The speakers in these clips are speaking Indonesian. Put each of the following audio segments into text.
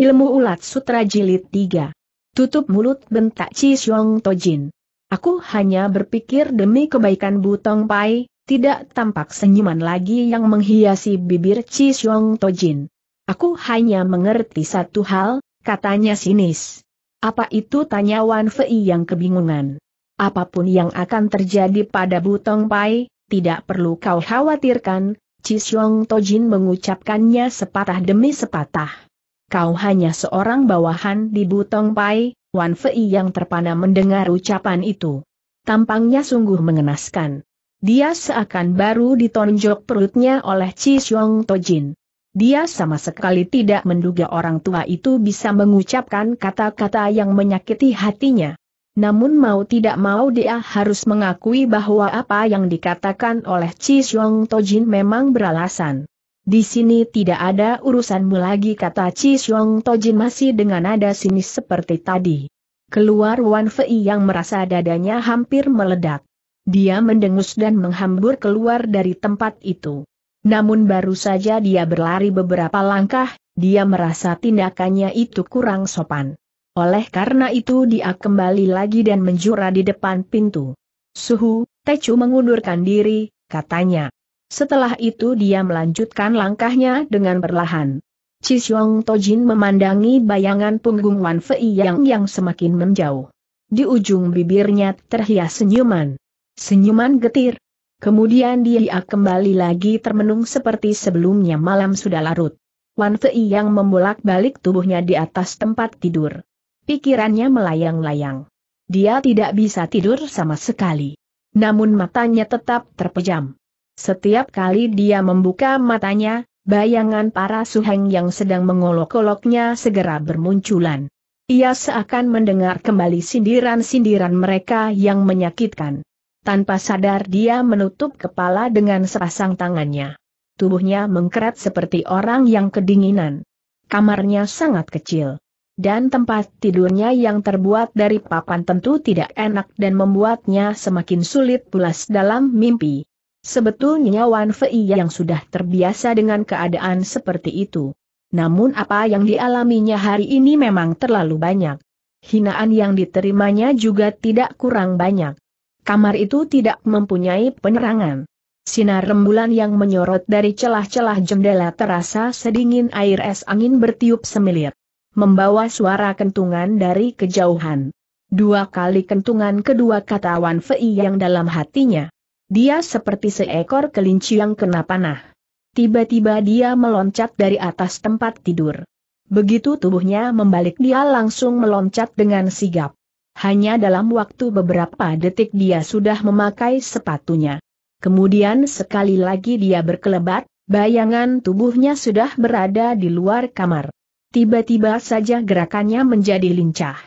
Ilmu Ulat Sutra Jilid 3. Tutup mulut bentak Chi Xiong Tojin. Aku hanya berpikir demi kebaikan Butong Pai, tidak tampak senyuman lagi yang menghiasi bibir Chi Xiong Tojin. Aku hanya mengerti satu hal, katanya sinis. Apa itu tanya Wan Fei yang kebingungan. Apa pun yang akan terjadi pada Butong Pai, tidak perlu kau khawatirkan, Chi Xiong Tojin mengucapkannya sepatah demi sepatah. Kau hanya seorang bawahan di Butong Pai, Wan Fei yang terpana mendengar ucapan itu. Tampangnya sungguh mengenaskan. Dia seakan baru ditonjok perutnya oleh Chi Xiong Tojin. Dia sama sekali tidak menduga orang tua itu bisa mengucapkan kata-kata yang menyakiti hatinya. Namun mau tidak mau dia harus mengakui bahwa apa yang dikatakan oleh Chi Xiong Tojin memang beralasan. Di sini tidak ada urusanmu lagi kata Chi Xiong Tojin masih dengan nada sinis seperti tadi. Keluar Wan Fei yang merasa dadanya hampir meledak. Dia mendengus dan menghambur keluar dari tempat itu. Namun baru saja dia berlari beberapa langkah, dia merasa tindakannya itu kurang sopan. Oleh karena itu dia kembali lagi dan menjura di depan pintu. Suhu, Tecu mengundurkan diri, katanya. Setelah itu dia melanjutkan langkahnya dengan perlahan. Xiong Tojin memandangi bayangan punggung Wan Fei yang yang semakin menjauh. Di ujung bibirnya terhias senyuman. Senyuman getir. Kemudian dia kembali lagi termenung seperti sebelumnya malam sudah larut. Wan Fei yang membolak-balik tubuhnya di atas tempat tidur. Pikirannya melayang-layang. Dia tidak bisa tidur sama sekali. Namun matanya tetap terpejam. Setiap kali dia membuka matanya, bayangan para suheng yang sedang mengolok-oloknya segera bermunculan. Ia seakan mendengar kembali sindiran-sindiran mereka yang menyakitkan. Tanpa sadar dia menutup kepala dengan sepasang tangannya. Tubuhnya mengkeret seperti orang yang kedinginan. Kamarnya sangat kecil. Dan tempat tidurnya yang terbuat dari papan tentu tidak enak dan membuatnya semakin sulit pulas dalam mimpi. Sebetulnya Wan Fei yang sudah terbiasa dengan keadaan seperti itu. Namun apa yang dialaminya hari ini memang terlalu banyak. Hinaan yang diterimanya juga tidak kurang banyak. Kamar itu tidak mempunyai penerangan. Sinar rembulan yang menyorot dari celah-celah jendela terasa sedingin air es angin bertiup semilir. Membawa suara kentungan dari kejauhan. Dua kali kentungan kedua kata Wan Fei yang dalam hatinya. Dia seperti seekor kelinci yang kena panah. Tiba-tiba dia meloncat dari atas tempat tidur. Begitu tubuhnya membalik dia langsung meloncat dengan sigap. Hanya dalam waktu beberapa detik dia sudah memakai sepatunya. Kemudian sekali lagi dia berkelebat, bayangan tubuhnya sudah berada di luar kamar. Tiba-tiba saja gerakannya menjadi lincah.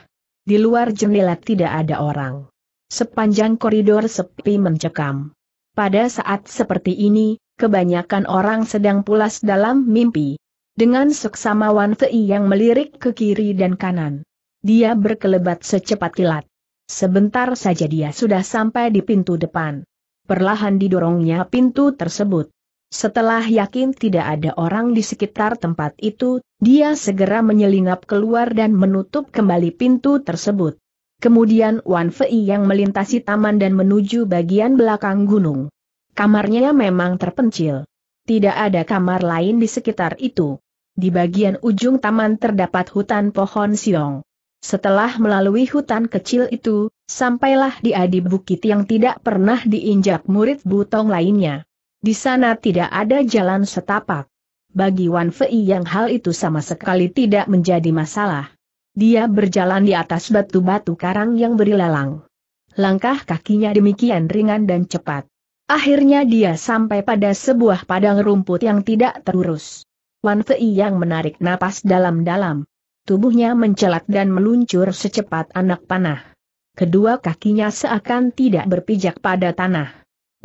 Di luar jendela tidak ada orang. Sepanjang koridor sepi mencekam. Pada saat seperti ini, kebanyakan orang sedang pulas dalam mimpi. Dengan seksama Wan Fei yang melirik ke kiri dan kanan. Dia berkelebat secepat kilat. Sebentar saja dia sudah sampai di pintu depan. Perlahan didorongnya pintu tersebut. Setelah yakin tidak ada orang di sekitar tempat itu, dia segera menyelinap keluar dan menutup kembali pintu tersebut. Kemudian Wan Fei yang melintasi taman dan menuju bagian belakang gunung. Kamarnya memang terpencil. Tidak ada kamar lain di sekitar itu. Di bagian ujung taman terdapat hutan pohon siong. Setelah melalui hutan kecil itu, sampailah di adi bukit yang tidak pernah diinjak murid butong lainnya. Di sana tidak ada jalan setapak. Bagi Wan Fei yang hal itu sama sekali tidak menjadi masalah. Dia berjalan di atas batu-batu karang yang berilalang. Langkah kakinya demikian ringan dan cepat. Akhirnya dia sampai pada sebuah padang rumput yang tidak terurus. Wan Fei yang menarik napas dalam-dalam. Tubuhnya mencelat dan meluncur secepat anak panah. Kedua kakinya seakan tidak berpijak pada tanah.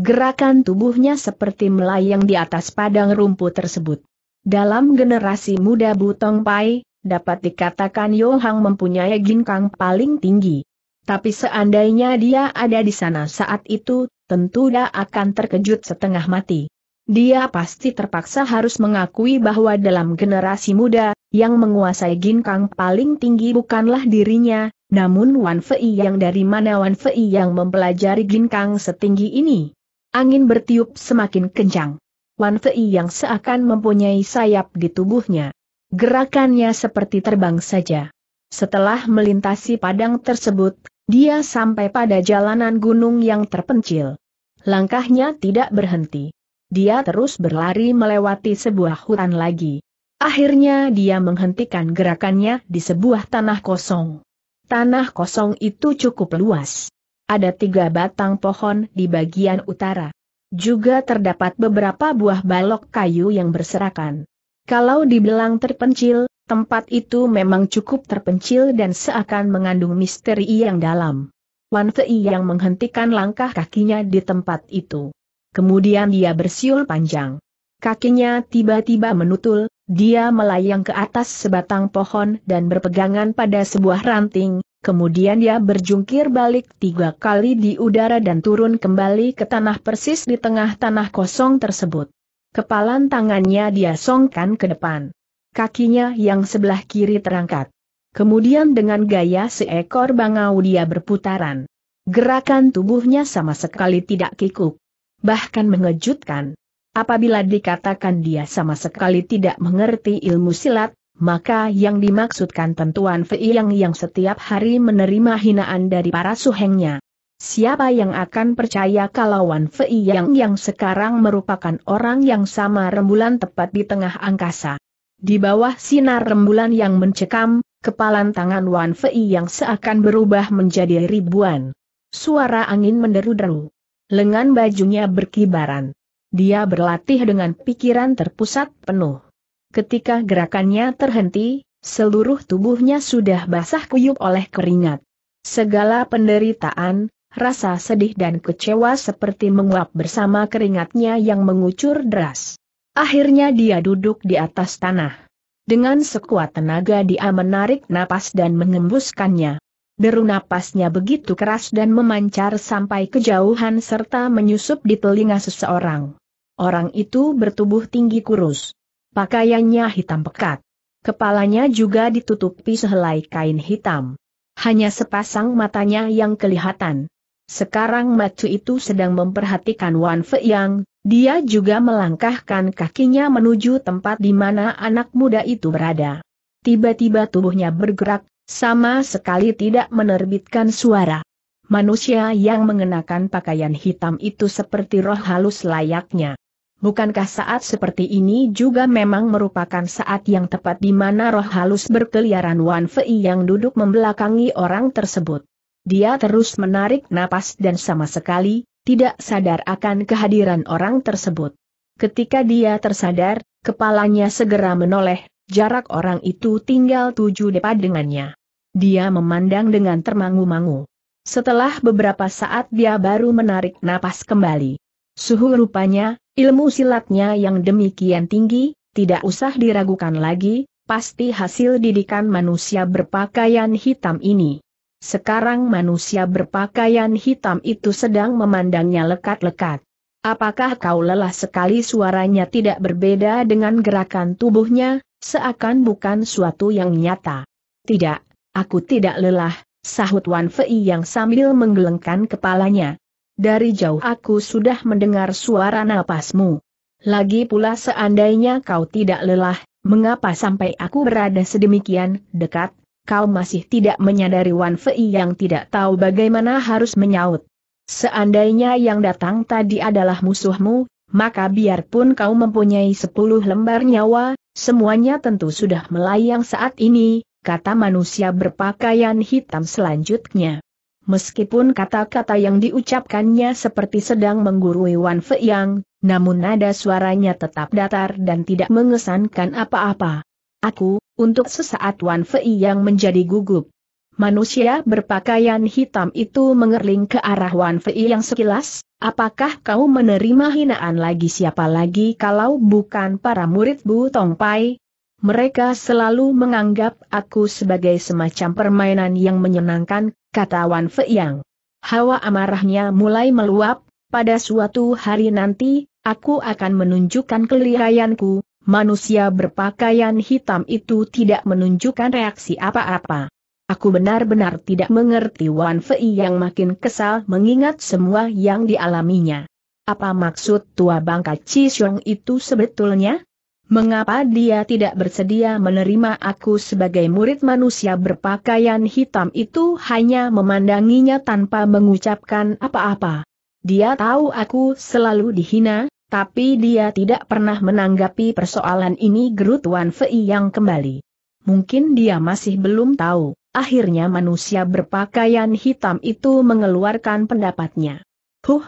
Gerakan tubuhnya seperti melayang di atas padang rumput tersebut. Dalam generasi muda Butong Pai, dapat dikatakan Yohang mempunyai ginkang paling tinggi. Tapi seandainya dia ada di sana saat itu, tentu dia akan terkejut setengah mati. Dia pasti terpaksa harus mengakui bahwa dalam generasi muda, yang menguasai ginkang paling tinggi bukanlah dirinya, namun Wan Fei yang dari mana Wan Fei yang mempelajari ginkang setinggi ini. Angin bertiup semakin kencang. Wan Fei yang seakan mempunyai sayap di tubuhnya. Gerakannya seperti terbang saja. Setelah melintasi padang tersebut, dia sampai pada jalanan gunung yang terpencil. Langkahnya tidak berhenti. Dia terus berlari melewati sebuah hutan lagi. Akhirnya dia menghentikan gerakannya di sebuah tanah kosong. Tanah kosong itu cukup luas. Ada tiga batang pohon di bagian utara. Juga terdapat beberapa buah balok kayu yang berserakan. Kalau dibilang terpencil, tempat itu memang cukup terpencil dan seakan mengandung misteri yang dalam. Wan Fei yang menghentikan langkah kakinya di tempat itu. Kemudian dia bersiul panjang. Kakinya tiba-tiba menutul, dia melayang ke atas sebatang pohon dan berpegangan pada sebuah ranting, kemudian dia berjungkir balik tiga kali di udara dan turun kembali ke tanah persis di tengah tanah kosong tersebut. Kepalan tangannya dia songkan ke depan. Kakinya yang sebelah kiri terangkat. Kemudian dengan gaya seekor bangau dia berputaran. Gerakan tubuhnya sama sekali tidak kikuk. Bahkan mengejutkan. Apabila dikatakan dia sama sekali tidak mengerti ilmu silat, maka yang dimaksudkan tentuan Fei yang yang setiap hari menerima hinaan dari para suhengnya. Siapa yang akan percaya kalau Wan Fei yang yang sekarang merupakan orang yang sama rembulan tepat di tengah angkasa. Di bawah sinar rembulan yang mencekam, kepalan tangan Wan Fei yang seakan berubah menjadi ribuan. Suara angin menderu-deru. Lengan bajunya berkibaran. Dia berlatih dengan pikiran terpusat penuh. Ketika gerakannya terhenti, seluruh tubuhnya sudah basah kuyup oleh keringat. Segala penderitaan, rasa sedih dan kecewa seperti menguap bersama keringatnya yang mengucur deras. Akhirnya dia duduk di atas tanah. Dengan sekuat tenaga dia menarik napas dan mengembuskannya. Deru napasnya begitu keras dan memancar sampai kejauhan serta menyusup di telinga seseorang. Orang itu bertubuh tinggi kurus. Pakaiannya hitam pekat. Kepalanya juga ditutupi sehelai kain hitam. Hanya sepasang matanya yang kelihatan. Sekarang matu itu sedang memperhatikan Wan Fei Yang, dia juga melangkahkan kakinya menuju tempat di mana anak muda itu berada. Tiba-tiba tubuhnya bergerak, sama sekali tidak menerbitkan suara. Manusia yang mengenakan pakaian hitam itu seperti roh halus layaknya. Bukankah saat seperti ini juga memang merupakan saat yang tepat di mana roh halus berkeliaran Wan Fei yang duduk membelakangi orang tersebut. Dia terus menarik napas dan sama sekali, tidak sadar akan kehadiran orang tersebut. Ketika dia tersadar, kepalanya segera menoleh, jarak orang itu tinggal tujuh depa dengannya. Dia memandang dengan termangu-mangu. Setelah beberapa saat dia baru menarik napas kembali. Suhu rupanya, ilmu silatnya yang demikian tinggi, tidak usah diragukan lagi, pasti hasil didikan manusia berpakaian hitam ini. Sekarang manusia berpakaian hitam itu sedang memandangnya lekat-lekat. Apakah kau lelah sekali suaranya tidak berbeda dengan gerakan tubuhnya, seakan bukan suatu yang nyata. Tidak, Aku tidak lelah, sahut Wan Fei yang sambil menggelengkan kepalanya. Dari jauh aku sudah mendengar suara napasmu. Lagi pula seandainya kau tidak lelah, mengapa sampai aku berada sedemikian dekat, kau masih tidak menyadari Wan Fei yang tidak tahu bagaimana harus menyaut. Seandainya yang datang tadi adalah musuhmu, maka biarpun kau mempunyai sepuluh lembar nyawa, semuanya tentu sudah melayang saat ini, kata manusia berpakaian hitam selanjutnya. Meskipun kata-kata yang diucapkannya seperti sedang menggurui Wan Fei Yang, namun nada suaranya tetap datar dan tidak mengesankan apa-apa. Aku, untuk sesaat Wan Fei Yang menjadi gugup. Manusia berpakaian hitam itu mengerling ke arah Wan Fei yang sekilas, apakah kau menerima hinaan lagi siapa lagi kalau bukan para murid Bu Tong Pai, mereka selalu menganggap aku sebagai semacam permainan yang menyenangkan, kata Wan Fei Yang. Hawa amarahnya mulai meluap, pada suatu hari nanti, aku akan menunjukkan kelihayanku, manusia berpakaian hitam itu tidak menunjukkan reaksi apa-apa. Aku benar-benar tidak mengerti Wan Fei yang makin kesal mengingat semua yang dialaminya. Apa maksud tua bangka Xiong itu sebetulnya? Mengapa dia tidak bersedia menerima aku sebagai murid manusia berpakaian hitam itu hanya memandanginya tanpa mengucapkan apa-apa? Dia tahu aku selalu dihina, tapi dia tidak pernah menanggapi persoalan ini gerut Wan Fei yang kembali. Mungkin dia masih belum tahu, akhirnya manusia berpakaian hitam itu mengeluarkan pendapatnya. Huh,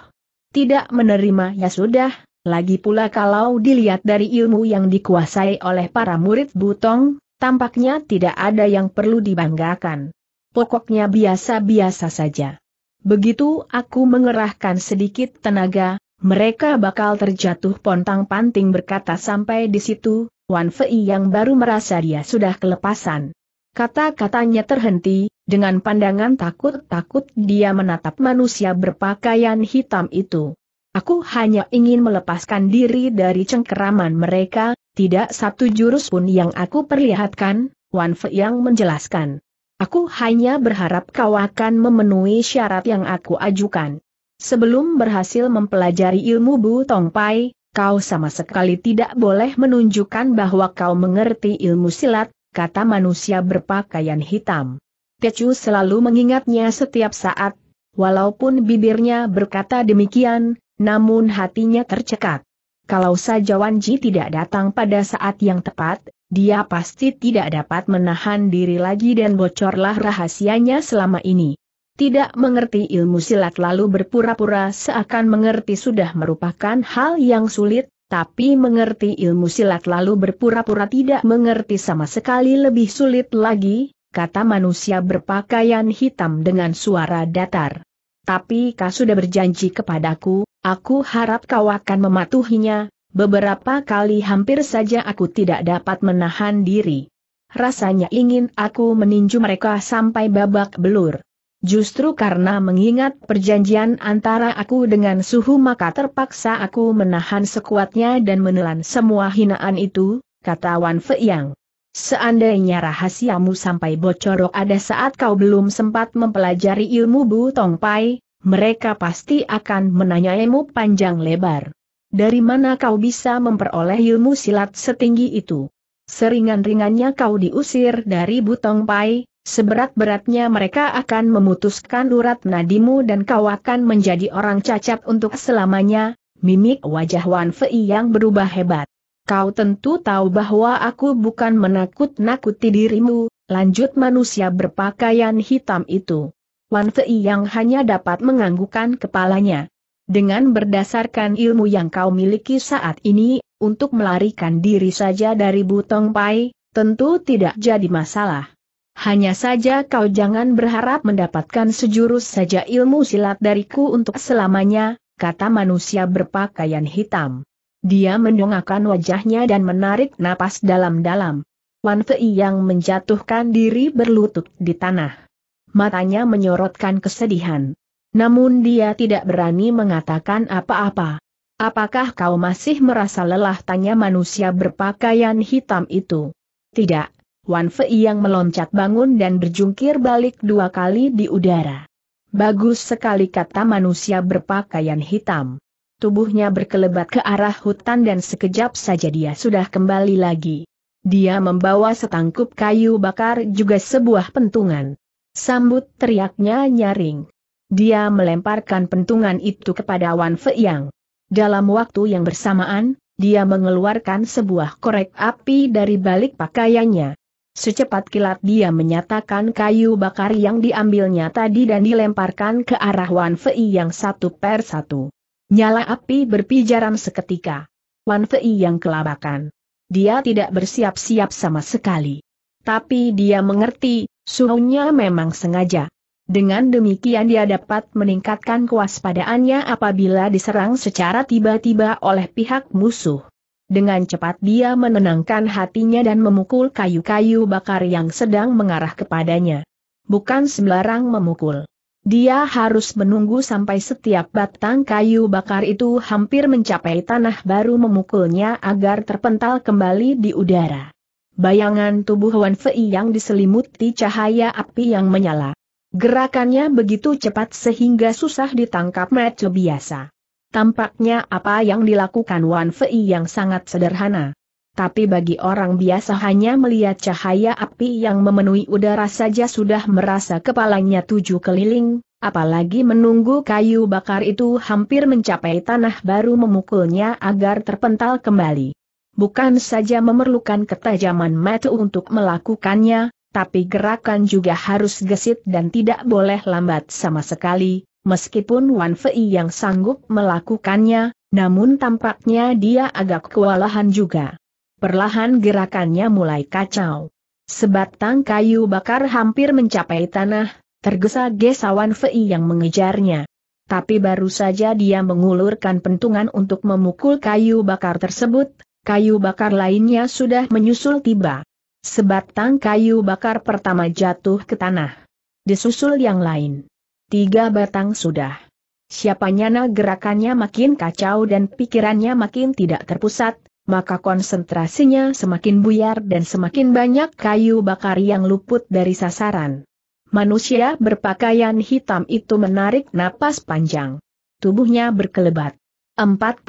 tidak menerima ya sudah, lagi pula kalau dilihat dari ilmu yang dikuasai oleh para murid Butong, tampaknya tidak ada yang perlu dibanggakan. Pokoknya biasa-biasa saja. Begitu aku mengerahkan sedikit tenaga, mereka bakal terjatuh pontang-panting berkata sampai di situ, Wan Fei yang baru merasa dia sudah kelepasan. Kata-katanya terhenti, dengan pandangan takut-takut dia menatap manusia berpakaian hitam itu. Aku hanya ingin melepaskan diri dari cengkeraman mereka, tidak satu jurus pun yang aku perlihatkan, Wan Fei yang menjelaskan. Aku hanya berharap kau akan memenuhi syarat yang aku ajukan. Sebelum berhasil mempelajari ilmu Bu Tong Pai, kau sama sekali tidak boleh menunjukkan bahwa kau mengerti ilmu silat, kata manusia berpakaian hitam. Tecu selalu mengingatnya setiap saat, walaupun bibirnya berkata demikian, namun hatinya tercekat. Kalau saja Wanji tidak datang pada saat yang tepat, dia pasti tidak dapat menahan diri lagi dan bocorlah rahasianya selama ini. Tidak mengerti ilmu silat lalu berpura-pura seakan mengerti sudah merupakan hal yang sulit, tapi mengerti ilmu silat lalu berpura-pura tidak mengerti sama sekali lebih sulit lagi, kata manusia berpakaian hitam dengan suara datar. Tapi kau sudah berjanji kepadaku, Aku harap kau akan mematuhinya, beberapa kali hampir saja aku tidak dapat menahan diri. Rasanya ingin aku meninju mereka sampai babak belur. Justru karena mengingat perjanjian antara aku dengan suhu maka terpaksa aku menahan sekuatnya dan menelan semua hinaan itu, kata Wan Fei Seandainya rahasiamu sampai bocor ada saat kau belum sempat mempelajari ilmu Bu Tong Pai, mereka pasti akan menanyaimu panjang lebar. Dari mana kau bisa memperoleh ilmu silat setinggi itu? Seringan-ringannya kau diusir dari Butong Pai, seberat-beratnya mereka akan memutuskan urat nadimu dan kau akan menjadi orang cacat untuk selamanya, mimik wajah Wan Fei yang berubah hebat. Kau tentu tahu bahwa aku bukan menakut-nakuti dirimu, lanjut manusia berpakaian hitam itu. Wan Fei yang hanya dapat menganggukkan kepalanya. Dengan berdasarkan ilmu yang kau miliki saat ini, untuk melarikan diri saja dari Butong Pai, tentu tidak jadi masalah. Hanya saja kau jangan berharap mendapatkan sejurus saja ilmu silat dariku untuk selamanya, kata manusia berpakaian hitam. Dia mendongakkan wajahnya dan menarik napas dalam-dalam. Wan Fei yang menjatuhkan diri berlutut di tanah matanya menyorotkan kesedihan. Namun dia tidak berani mengatakan apa-apa. Apakah kau masih merasa lelah tanya manusia berpakaian hitam itu? Tidak, Wan Fei yang meloncat bangun dan berjungkir balik dua kali di udara. Bagus sekali kata manusia berpakaian hitam. Tubuhnya berkelebat ke arah hutan dan sekejap saja dia sudah kembali lagi. Dia membawa setangkup kayu bakar juga sebuah pentungan. Sambut teriaknya nyaring. Dia melemparkan pentungan itu kepada Wan Fei Dalam waktu yang bersamaan, dia mengeluarkan sebuah korek api dari balik pakaiannya. Secepat kilat dia menyatakan kayu bakar yang diambilnya tadi dan dilemparkan ke arah Wan Fei yang satu per satu. Nyala api berpijaran seketika. Wan Fei yang kelabakan. Dia tidak bersiap-siap sama sekali. Tapi dia mengerti, Suhunya memang sengaja. Dengan demikian dia dapat meningkatkan kewaspadaannya apabila diserang secara tiba-tiba oleh pihak musuh. Dengan cepat dia menenangkan hatinya dan memukul kayu-kayu bakar yang sedang mengarah kepadanya. Bukan sembarang memukul. dia harus menunggu sampai setiap batang kayu bakar itu hampir mencapai tanah baru memukulnya agar terpental kembali di udara. Bayangan tubuh Wan Fei yang diselimuti cahaya api yang menyala. Gerakannya begitu cepat sehingga susah ditangkap mata biasa. Tampaknya apa yang dilakukan Wan Fei yang sangat sederhana. Tapi bagi orang biasa hanya melihat cahaya api yang memenuhi udara saja sudah merasa kepalanya tujuh keliling, apalagi menunggu kayu bakar itu hampir mencapai tanah baru memukulnya agar terpental kembali. Bukan saja memerlukan ketajaman mata untuk melakukannya, tapi gerakan juga harus gesit dan tidak boleh lambat sama sekali, Meskipun Wan Fei yang sanggup melakukannya, namun tampaknya dia agak kewalahan juga. Perlahan gerakannya mulai kacau. Sebatang kayu bakar hampir mencapai tanah, tergesa-gesa Wan Fei yang mengejarnya. Tapi baru saja dia mengulurkan pentungan untuk memukul kayu bakar tersebut, kayu bakar lainnya sudah menyusul tiba. Sebatang kayu bakar pertama jatuh ke tanah. Disusul yang lain tiga batang sudah. Siapa nyana gerakannya makin kacau dan pikirannya makin tidak terpusat, maka konsentrasinya semakin buyar dan semakin banyak kayu bakar yang luput dari sasaran. Manusia berpakaian hitam itu menarik napas panjang. Tubuhnya berkelebat. 49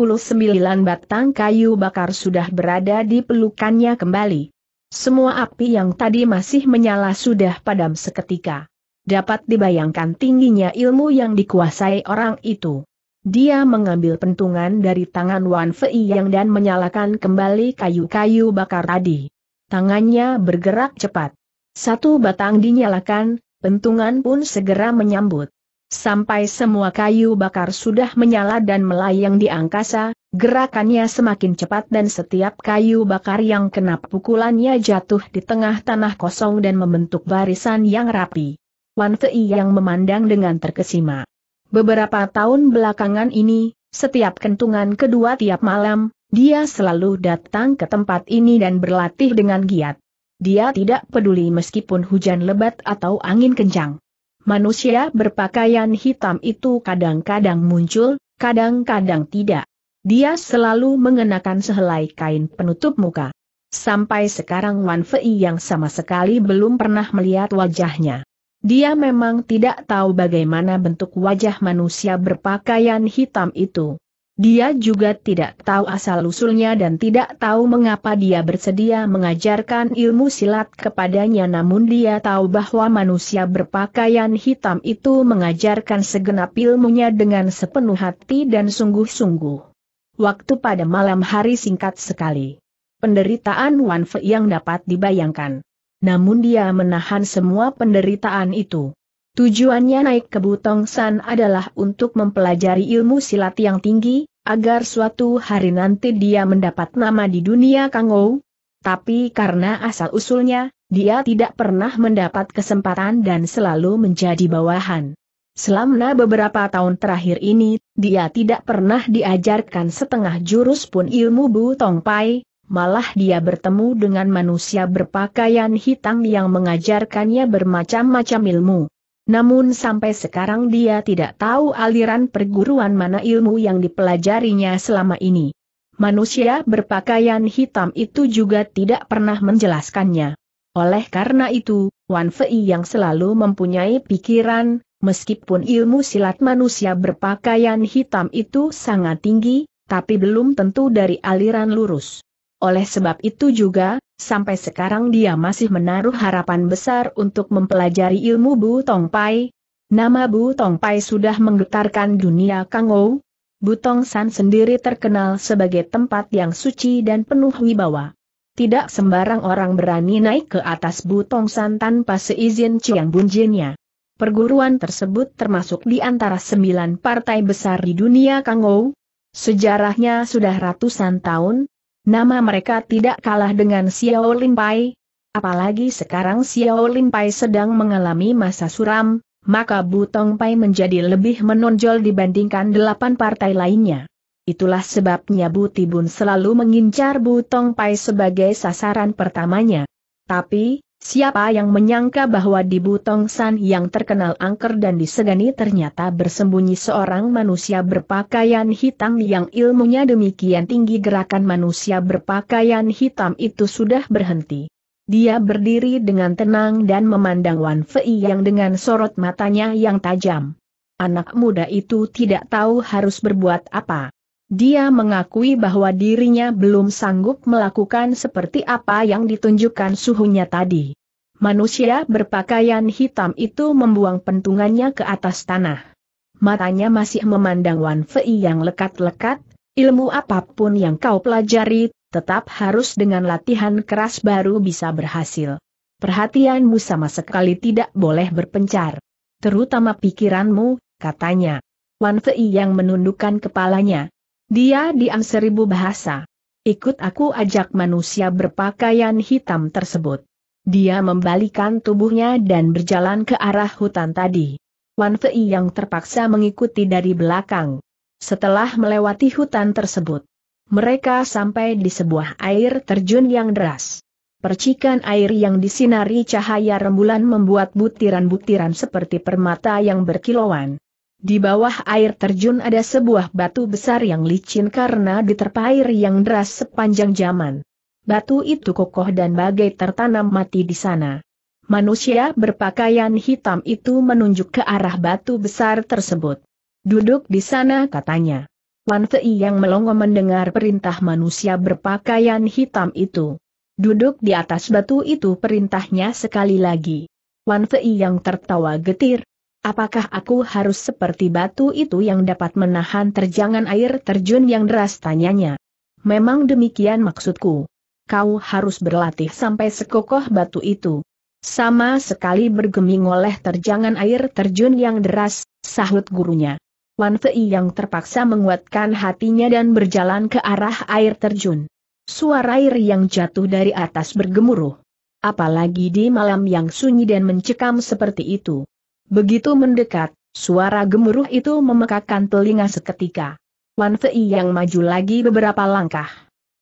batang kayu bakar sudah berada di pelukannya kembali. Semua api yang tadi masih menyala sudah padam seketika. Dapat dibayangkan tingginya ilmu yang dikuasai orang itu. Dia mengambil pentungan dari tangan Wan Fei Yang dan menyalakan kembali kayu-kayu bakar tadi. Tangannya bergerak cepat. Satu batang dinyalakan, pentungan pun segera menyambut. Sampai semua kayu bakar sudah menyala dan melayang di angkasa, gerakannya semakin cepat dan setiap kayu bakar yang kena pukulannya jatuh di tengah tanah kosong dan membentuk barisan yang rapi. Wan Fei yang memandang dengan terkesima. Beberapa tahun belakangan ini, setiap kentungan kedua tiap malam, dia selalu datang ke tempat ini dan berlatih dengan giat. Dia tidak peduli meskipun hujan lebat atau angin kencang. Manusia berpakaian hitam itu kadang-kadang muncul, kadang-kadang tidak. Dia selalu mengenakan sehelai kain penutup muka. Sampai sekarang Wan Fei yang sama sekali belum pernah melihat wajahnya. Dia memang tidak tahu bagaimana bentuk wajah manusia berpakaian hitam itu. Dia juga tidak tahu asal-usulnya dan tidak tahu mengapa dia bersedia mengajarkan ilmu silat kepadanya namun dia tahu bahwa manusia berpakaian hitam itu mengajarkan segenap ilmunya dengan sepenuh hati dan sungguh-sungguh. Waktu pada malam hari singkat sekali. Penderitaan Wan Fei yang dapat dibayangkan namun dia menahan semua penderitaan itu. Tujuannya naik ke Butong San adalah untuk mempelajari ilmu silat yang tinggi, agar suatu hari nanti dia mendapat nama di dunia Kangou. Tapi karena asal-usulnya, dia tidak pernah mendapat kesempatan dan selalu menjadi bawahan. Selama beberapa tahun terakhir ini, dia tidak pernah diajarkan setengah jurus pun ilmu Bu Tong Pai, malah dia bertemu dengan manusia berpakaian hitam yang mengajarkannya bermacam-macam ilmu. Namun sampai sekarang dia tidak tahu aliran perguruan mana ilmu yang dipelajarinya selama ini. Manusia berpakaian hitam itu juga tidak pernah menjelaskannya. Oleh karena itu, Wan Fei yang selalu mempunyai pikiran, meskipun ilmu silat manusia berpakaian hitam itu sangat tinggi, tapi belum tentu dari aliran lurus. Oleh sebab itu juga, sampai sekarang dia masih menaruh harapan besar untuk mempelajari ilmu Bu Tong Pai. Nama Bu Tong Pai sudah menggetarkan dunia Kangou. Bu Tong San sendiri terkenal sebagai tempat yang suci dan penuh wibawa. Tidak sembarang orang berani naik ke atas Bu Tong San tanpa seizin Chiang Bunjinnya. Perguruan tersebut termasuk di antara sembilan partai besar di dunia Kangou. Sejarahnya sudah ratusan tahun, Nama mereka tidak kalah dengan Xiao Lin Pai. Apalagi sekarang Xiao Lin Pai sedang mengalami masa suram, maka Bu Tong Pai menjadi lebih menonjol dibandingkan delapan partai lainnya. Itulah sebabnya Bu Tibun selalu mengincar Bu Tong Pai sebagai sasaran pertamanya. Tapi, Siapa yang menyangka bahwa di Butong San yang terkenal angker dan disegani ternyata bersembunyi seorang manusia berpakaian hitam yang ilmunya demikian tinggi gerakan manusia berpakaian hitam itu sudah berhenti. Dia berdiri dengan tenang dan memandang Wan Fei yang dengan sorot matanya yang tajam. Anak muda itu tidak tahu harus berbuat apa. Dia mengakui bahwa dirinya belum sanggup melakukan seperti apa yang ditunjukkan suhunya tadi. Manusia berpakaian hitam itu membuang pentungannya ke atas tanah. Matanya masih memandang Wan Fei yang lekat-lekat, ilmu apa pun yang kau pelajari, tetap harus dengan latihan keras baru bisa berhasil. Perhatianmu sama sekali tidak boleh berpencar. Terutama pikiranmu, katanya. Wan Fei yang menundukkan kepalanya. Dia diam seribu bahasa. Ikut aku ajak manusia berpakaian hitam tersebut. Dia membalikan tubuhnya dan berjalan ke arah hutan tadi. Wan Fei yang terpaksa mengikuti dari belakang. Setelah melewati hutan tersebut, mereka sampai di sebuah air terjun yang deras. Percikan air yang disinari cahaya rembulan membuat butiran-butiran seperti permata yang berkilauan. Di bawah air terjun ada sebuah batu besar yang licin karena diterpa air yang deras sepanjang zaman. Batu itu kokoh dan bagai tertanam mati di sana. Manusia berpakaian hitam itu menunjuk ke arah batu besar tersebut. Duduk di sana katanya. Wan Fei yang melongo mendengar perintah manusia berpakaian hitam itu. Duduk di atas batu itu perintahnya sekali lagi. Wan Fei yang tertawa getir. Apakah aku harus seperti batu itu yang dapat menahan terjangan air terjun yang deras tanyanya. Memang demikian maksudku. Kau harus berlatih sampai sekokoh batu itu. Sama sekali bergeming oleh terjangan air terjun yang deras, sahut gurunya. Wan Fei yang terpaksa menguatkan hatinya dan berjalan ke arah air terjun. Suara air yang jatuh dari atas bergemuruh. Apalagi di malam yang sunyi dan mencekam seperti itu. Begitu mendekat, suara gemuruh itu memekakan telinga seketika. Wan Fei yang maju lagi beberapa langkah.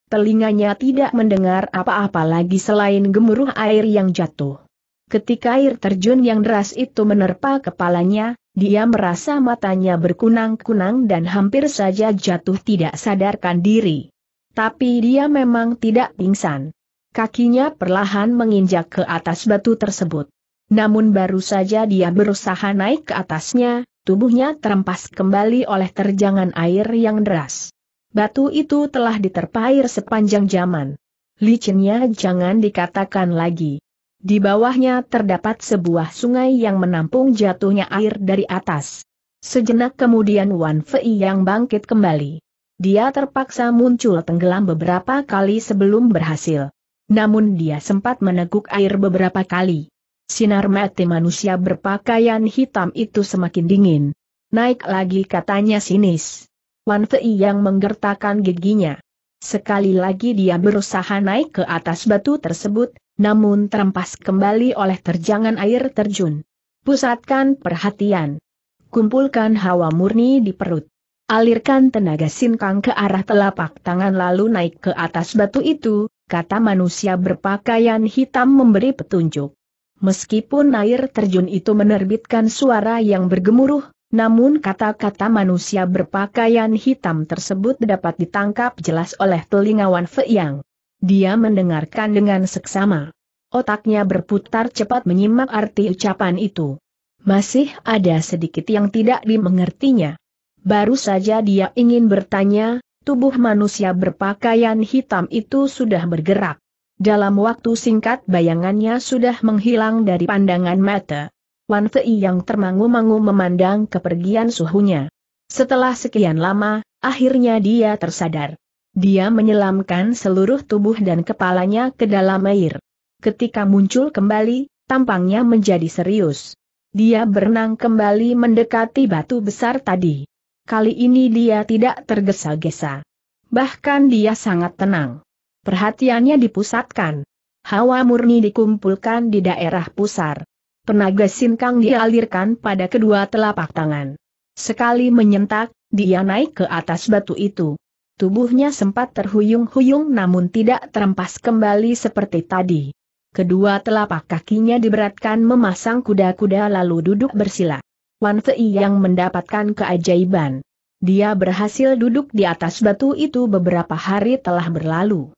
Telinganya tidak mendengar apa-apa lagi selain gemuruh air yang jatuh. Ketika air terjun yang deras itu menerpa kepalanya, dia merasa matanya berkunang-kunang dan hampir saja jatuh tidak sadarkan diri. Tapi dia memang tidak pingsan. Kakinya perlahan menginjak ke atas batu tersebut. Namun baru saja dia berusaha naik ke atasnya, tubuhnya terempas kembali oleh terjangan air yang deras. Batu itu telah diterpa air sepanjang zaman. Licinnya jangan dikatakan lagi. Di bawahnya terdapat sebuah sungai yang menampung jatuhnya air dari atas. Sejenak kemudian Wan Fei yang bangkit kembali. Dia terpaksa muncul tenggelam beberapa kali sebelum berhasil. Namun dia sempat meneguk air beberapa kali. Sinar mati manusia berpakaian hitam itu semakin dingin. Naik lagi katanya sinis. Wan Fei yang menggertakkan giginya. Sekali lagi dia berusaha naik ke atas batu tersebut, namun terempas kembali oleh terjangan air terjun. Pusatkan perhatian. Kumpulkan hawa murni di perut. Alirkan tenaga sinkang ke arah telapak tangan lalu naik ke atas batu itu, kata manusia berpakaian hitam memberi petunjuk. Meskipun air terjun itu menerbitkan suara yang bergemuruh, namun kata-kata manusia berpakaian hitam tersebut dapat ditangkap jelas oleh telinga Wan Fei dia mendengarkan dengan seksama. Otaknya berputar cepat menyimak arti ucapan itu. Masih ada sedikit yang tidak dimengertinya. Baru saja dia ingin bertanya, tubuh manusia berpakaian hitam itu sudah bergerak. Dalam waktu singkat bayangannya sudah menghilang dari pandangan mata. Wan Fei yang termangu-mangu memandang kepergian suhunya. Setelah sekian lama, akhirnya dia tersadar. Dia menyelamkan seluruh tubuh dan kepalanya ke dalam air. Ketika muncul kembali, tampangnya menjadi serius. Dia berenang kembali mendekati batu besar tadi. Kali ini dia tidak tergesa-gesa. Bahkan dia sangat tenang. Perhatiannya dipusatkan. Hawa murni dikumpulkan di daerah pusar. Tenaga sinkang dialirkan pada kedua telapak tangan. Sekali menyentak, dia naik ke atas batu itu. Tubuhnya sempat terhuyung-huyung namun tidak terempas kembali seperti tadi. kedua telapak kakinya diberatkan memasang kuda-kuda lalu duduk bersila. Wan Fei yang mendapatkan keajaiban. Dia berhasil duduk di atas batu itu beberapa hari telah berlalu.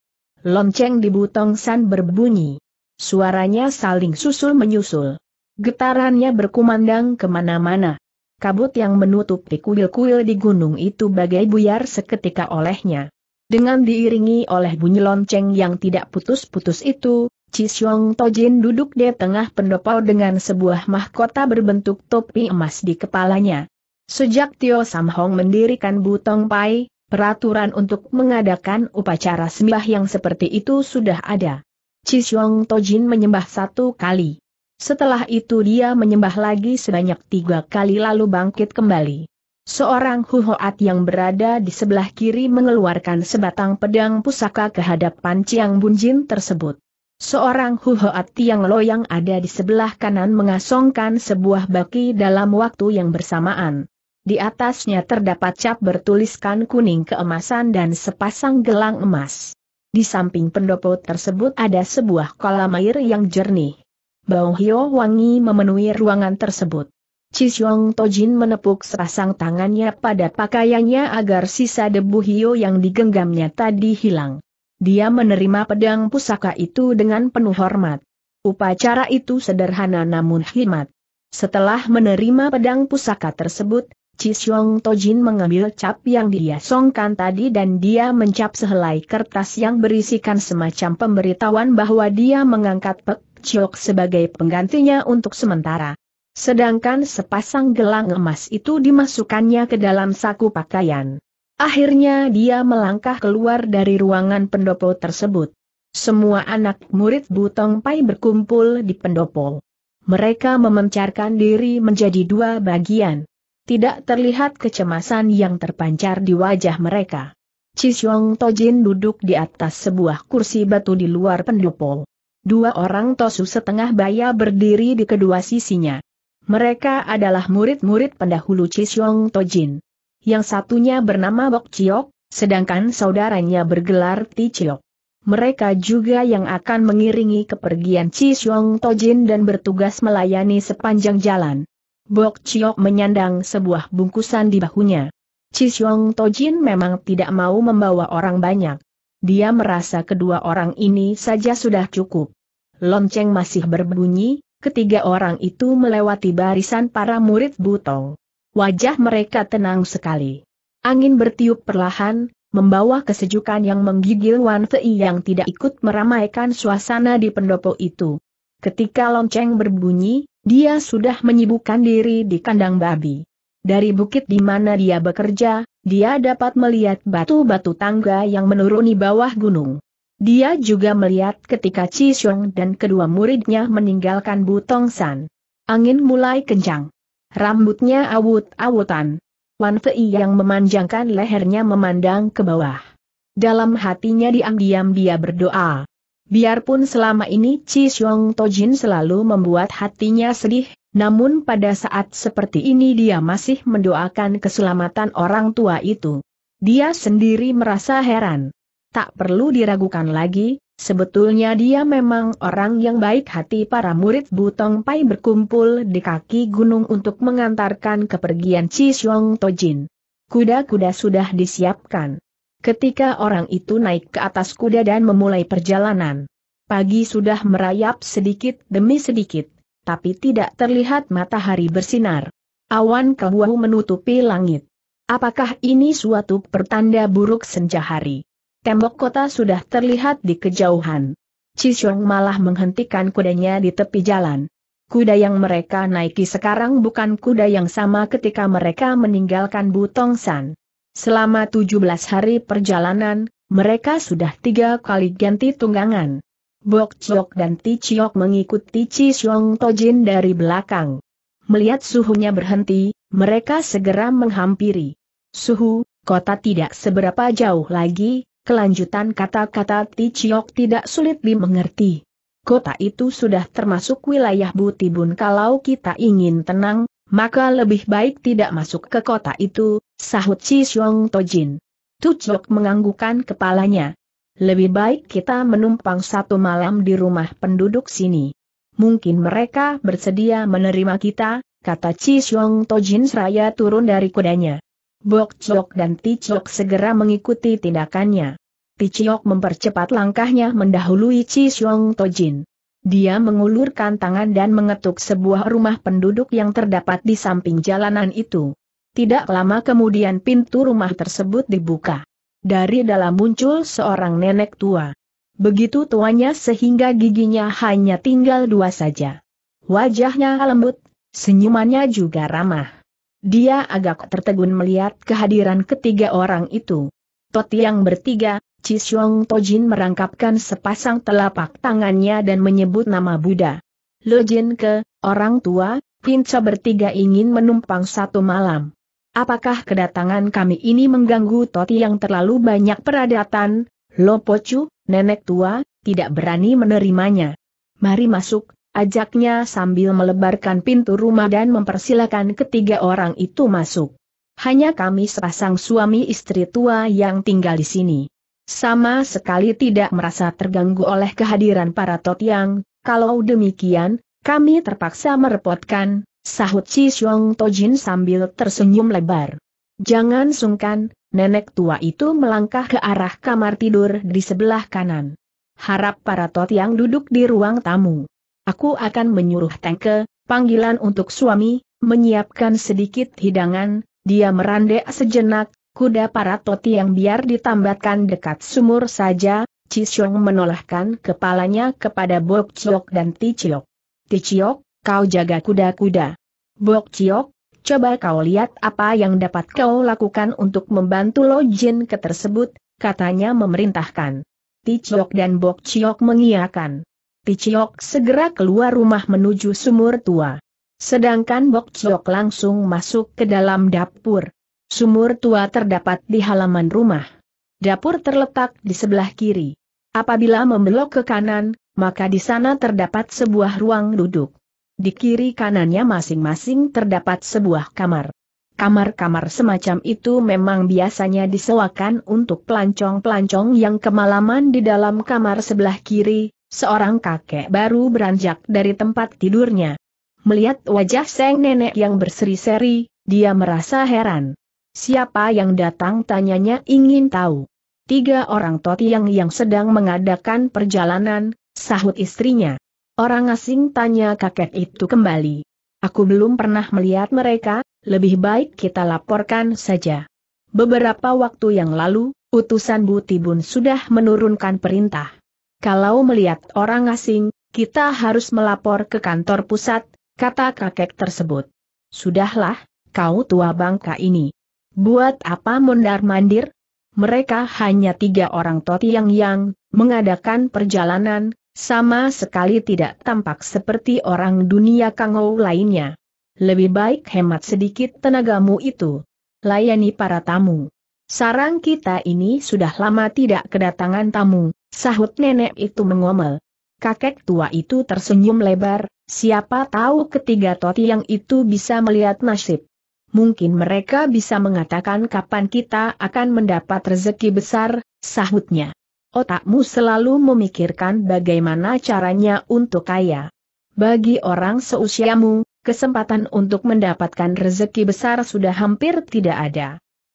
Lonceng di Butong San berbunyi. Suaranya saling susul menyusul. Getarannya berkumandang ke mana-mana. Kabut yang menutupi kuil-kuil di gunung itu bagai buyar seketika olehnya. Dengan diiringi oleh bunyi lonceng yang tidak putus-putus itu, Chi Xiong Tojin duduk di tengah pendopo dengan sebuah mahkota berbentuk topi emas di kepalanya. Sejak Tio Sam Hong mendirikan Butong Pai, peraturan untuk mengadakan upacara sembah yang seperti itu sudah ada. Xiong Tojin menyembah satu kali. Setelah itu dia menyembah lagi sebanyak tiga kali lalu bangkit kembali. Seorang huhoat yang berada di sebelah kiri mengeluarkan sebatang pedang pusaka ke hadapan Chiang Bunjin tersebut. Seorang huhoat yang ada di sebelah kanan mengasongkan sebuah baki dalam waktu yang bersamaan. Di atasnya terdapat cap bertuliskan kuning keemasan dan sepasang gelang emas. Di samping pendopo tersebut ada sebuah kolam air yang jernih. Bau hio wangi memenuhi ruangan tersebut. Xiong Tojin menepuk sepasang tangannya pada pakaiannya agar sisa debu hio yang digenggamnya tadi hilang. Dia menerima pedang pusaka itu dengan penuh hormat. Upacara itu sederhana namun hikmat. Setelah menerima pedang pusaka tersebut, Xiong Tojin mengambil cap yang dia songkan tadi dan dia mencap sehelai kertas yang berisikan semacam pemberitahuan bahwa dia mengangkat Pek Chiok sebagai penggantinya untuk sementara. Sedangkan sepasang gelang emas itu dimasukkannya ke dalam saku pakaian. Akhirnya dia melangkah keluar dari ruangan pendopo tersebut. Semua anak murid Butong Pai berkumpul di pendopo. Mereka memencarkan diri menjadi dua bagian. Tidak terlihat kecemasan yang terpancar di wajah mereka. Xiong Tojin duduk di atas sebuah kursi batu di luar pendopo. Dua orang tosu setengah baya berdiri di kedua sisinya. Mereka adalah murid-murid pendahulu Xiong Tojin. Yang satunya bernama Bok Chiok, sedangkan saudaranya bergelar Ti Chiok. Mereka juga yang akan mengiringi kepergian Xiong Tojin dan bertugas melayani sepanjang jalan. Bok Chiok menyandang sebuah bungkusan di bahunya. Xiong Tojin memang tidak mau membawa orang banyak. Dia merasa kedua orang ini saja sudah cukup. Lonceng masih berbunyi, ketiga orang itu melewati barisan para murid butong. Wajah mereka tenang sekali. Angin bertiup perlahan, membawa kesejukan yang menggigil Wan Fei yang tidak ikut meramaikan suasana di pendopo itu. Ketika lonceng berbunyi, dia sudah menyibukkan diri di kandang babi. Dari bukit di mana dia bekerja, dia dapat melihat batu-batu tangga yang menuruni bawah gunung. Dia juga melihat ketika Chi Xiong dan kedua muridnya meninggalkan Butong San. Angin mulai kencang. Rambutnya awut-awutan. Wan Fei yang memanjangkan lehernya memandang ke bawah. Dalam hatinya diam-diam dia berdoa. Biarpun selama ini Chi Xiong Tojin selalu membuat hatinya sedih, namun pada saat seperti ini dia masih mendoakan keselamatan orang tua itu. Dia sendiri merasa heran. Tak perlu diragukan lagi, sebetulnya dia memang orang yang baik hati para murid Butong Pai berkumpul di kaki gunung untuk mengantarkan kepergian Chi Xiong Tojin. Kuda-kuda sudah disiapkan. Ketika orang itu naik ke atas kuda dan memulai perjalanan. Pagi sudah merayap sedikit demi sedikit, tapi tidak terlihat matahari bersinar. Awan kebuah menutupi langit. Apakah ini suatu pertanda buruk senja hari? Tembok kota sudah terlihat di kejauhan. Cisiong malah menghentikan kudanya di tepi jalan. Kuda yang mereka naiki sekarang bukan kuda yang sama ketika mereka meninggalkan Butong San. Selama 17 hari perjalanan, mereka sudah tiga kali ganti tunggangan. Bok Chok dan Ti Chiok mengikuti Chi Xiong Tojin dari belakang. Melihat suhunya berhenti, mereka segera menghampiri. Suhu, kota tidak seberapa jauh lagi, kelanjutan kata-kata Ti Chiok tidak sulit dimengerti. Kota itu sudah termasuk wilayah Butibun kalau kita ingin tenang, maka lebih baik tidak masuk ke kota itu, sahut Chi Xiong Tojin. Tucok menganggukkan kepalanya. Lebih baik kita menumpang satu malam di rumah penduduk sini. Mungkin mereka bersedia menerima kita, kata Chi Xiong Tojin seraya turun dari kudanya. Bok Chok dan Ti Chok segera mengikuti tindakannya. Ti Chok mempercepat langkahnya mendahului Chi Xiong Tojin. Dia mengulurkan tangan dan mengetuk sebuah rumah penduduk yang terdapat di samping jalanan itu. Tidak lama kemudian pintu rumah tersebut dibuka. Dari dalam muncul seorang nenek tua. Begitu tuanya sehingga giginya hanya tinggal dua saja. Wajahnya lembut, senyumannya juga ramah. Dia agak tertegun melihat kehadiran ketiga orang itu. Tot yang bertiga, Xiong Tojin merangkapkan sepasang telapak tangannya dan menyebut nama Buddha. Lojin ke, orang tua, Pinca bertiga ingin menumpang satu malam. Apakah kedatangan kami ini mengganggu Toti yang terlalu banyak peradatan? Lopocu, nenek tua, tidak berani menerimanya. Mari masuk, ajaknya sambil melebarkan pintu rumah dan mempersilakan ketiga orang itu masuk. Hanya kami sepasang suami istri tua yang tinggal di sini. Sama sekali tidak merasa terganggu oleh kehadiran para totiang, kalau demikian, kami terpaksa merepotkan, sahut Chi Xiong Tojin sambil tersenyum lebar. Jangan sungkan, nenek tua itu melangkah ke arah kamar tidur di sebelah kanan. Harap para totiang duduk di ruang tamu. Aku akan menyuruh Tengke, panggilan untuk suami, menyiapkan sedikit hidangan, dia merandek sejenak, kuda para toti yang biar ditambatkan dekat sumur saja, Xiong menolehkan kepalanya kepada Bok Chiok dan Ti Chiok. Ti Chiok, kau jaga kuda-kuda. Bok Chiok, coba kau lihat apa yang dapat kau lakukan untuk membantu Lo Jin ke tersebut, katanya memerintahkan. Ti Chiok dan Bok Chiok mengiyakan. Ti Chiok segera keluar rumah menuju sumur tua. Sedangkan Bok Chiok langsung masuk ke dalam dapur. Sumur tua terdapat di halaman rumah. Dapur terletak di sebelah kiri. Apabila membelok ke kanan, maka di sana terdapat sebuah ruang duduk. Di kiri kanannya masing-masing terdapat sebuah kamar. Kamar-kamar semacam itu memang biasanya disewakan untuk pelancong-pelancong yang kemalaman di dalam kamar sebelah kiri, seorang kakek baru beranjak dari tempat tidurnya. Melihat wajah sang nenek yang berseri-seri, dia merasa heran. Siapa yang datang tanyanya ingin tahu. Tiga orang totiang yang sedang mengadakan perjalanan, sahut istrinya. Orang asing tanya kakek itu kembali. Aku belum pernah melihat mereka, lebih baik kita laporkan saja. Beberapa waktu yang lalu, utusan Butibun sudah menurunkan perintah. Kalau melihat orang asing, kita harus melapor ke kantor pusat, kata kakek tersebut. Sudahlah, kau tua bangka ini. Buat apa mondar-mandir? Mereka hanya tiga orang toti yang yang mengadakan perjalanan, sama sekali tidak tampak seperti orang dunia kangou lainnya. Lebih baik hemat sedikit tenagamu itu. Layani para tamu. Sarang kita ini sudah lama tidak kedatangan tamu, sahut nenek itu mengomel. Kakek tua itu tersenyum lebar, siapa tahu ketiga toti yang itu bisa melihat nasib. Mungkin mereka bisa mengatakan kapan kita akan mendapat rezeki besar, sahutnya. Otakmu selalu memikirkan bagaimana caranya untuk kaya. Bagi orang seusiamu, kesempatan untuk mendapatkan rezeki besar sudah hampir tidak ada.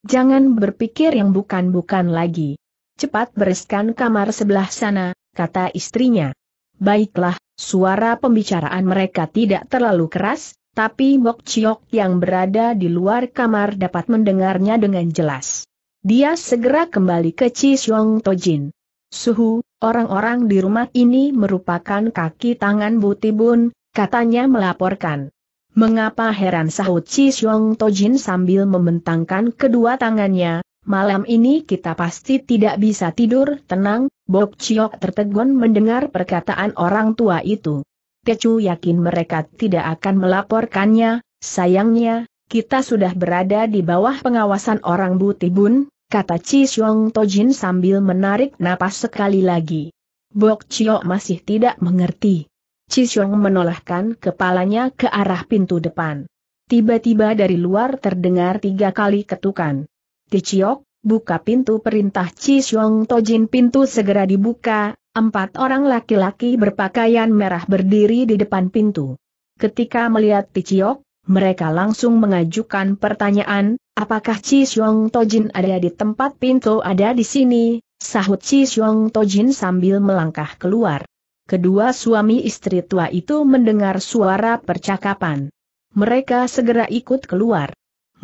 Jangan berpikir yang bukan-bukan lagi. Cepat bereskan kamar sebelah sana, kata istrinya. Baiklah, suara pembicaraan mereka tidak terlalu keras, tapi Mok Chiok yang berada di luar kamar dapat mendengarnya dengan jelas. Dia segera kembali ke Chi Xiong Tojin. Suhu, orang-orang di rumah ini merupakan kaki tangan Butibun, katanya melaporkan. Mengapa heran sahut Chi Xiong Tojin sambil membentangkan kedua tangannya, malam ini kita pasti tidak bisa tidur tenang, Bok Chiok tertegun mendengar perkataan orang tua itu. Kecu yakin mereka tidak akan melaporkannya, sayangnya, kita sudah berada di bawah pengawasan orang Butibun, kata Chi Xiong Tojin sambil menarik napas sekali lagi. Bok Chiok masih tidak mengerti. Chi Xiong menolehkan kepalanya ke arah pintu depan. Tiba-tiba dari luar terdengar tiga kali ketukan. Ti Chiok, buka pintu perintah Chi Xiong Tojin pintu segera dibuka, empat orang laki-laki berpakaian merah berdiri di depan pintu. Ketika melihat Ticiok, mereka langsung mengajukan pertanyaan, apakah Chi Xiong Tojin ada di tempat pintu ada di sini, sahut Chi Xiong Tojin sambil melangkah keluar. Kedua suami istri tua itu mendengar suara percakapan. Mereka segera ikut keluar.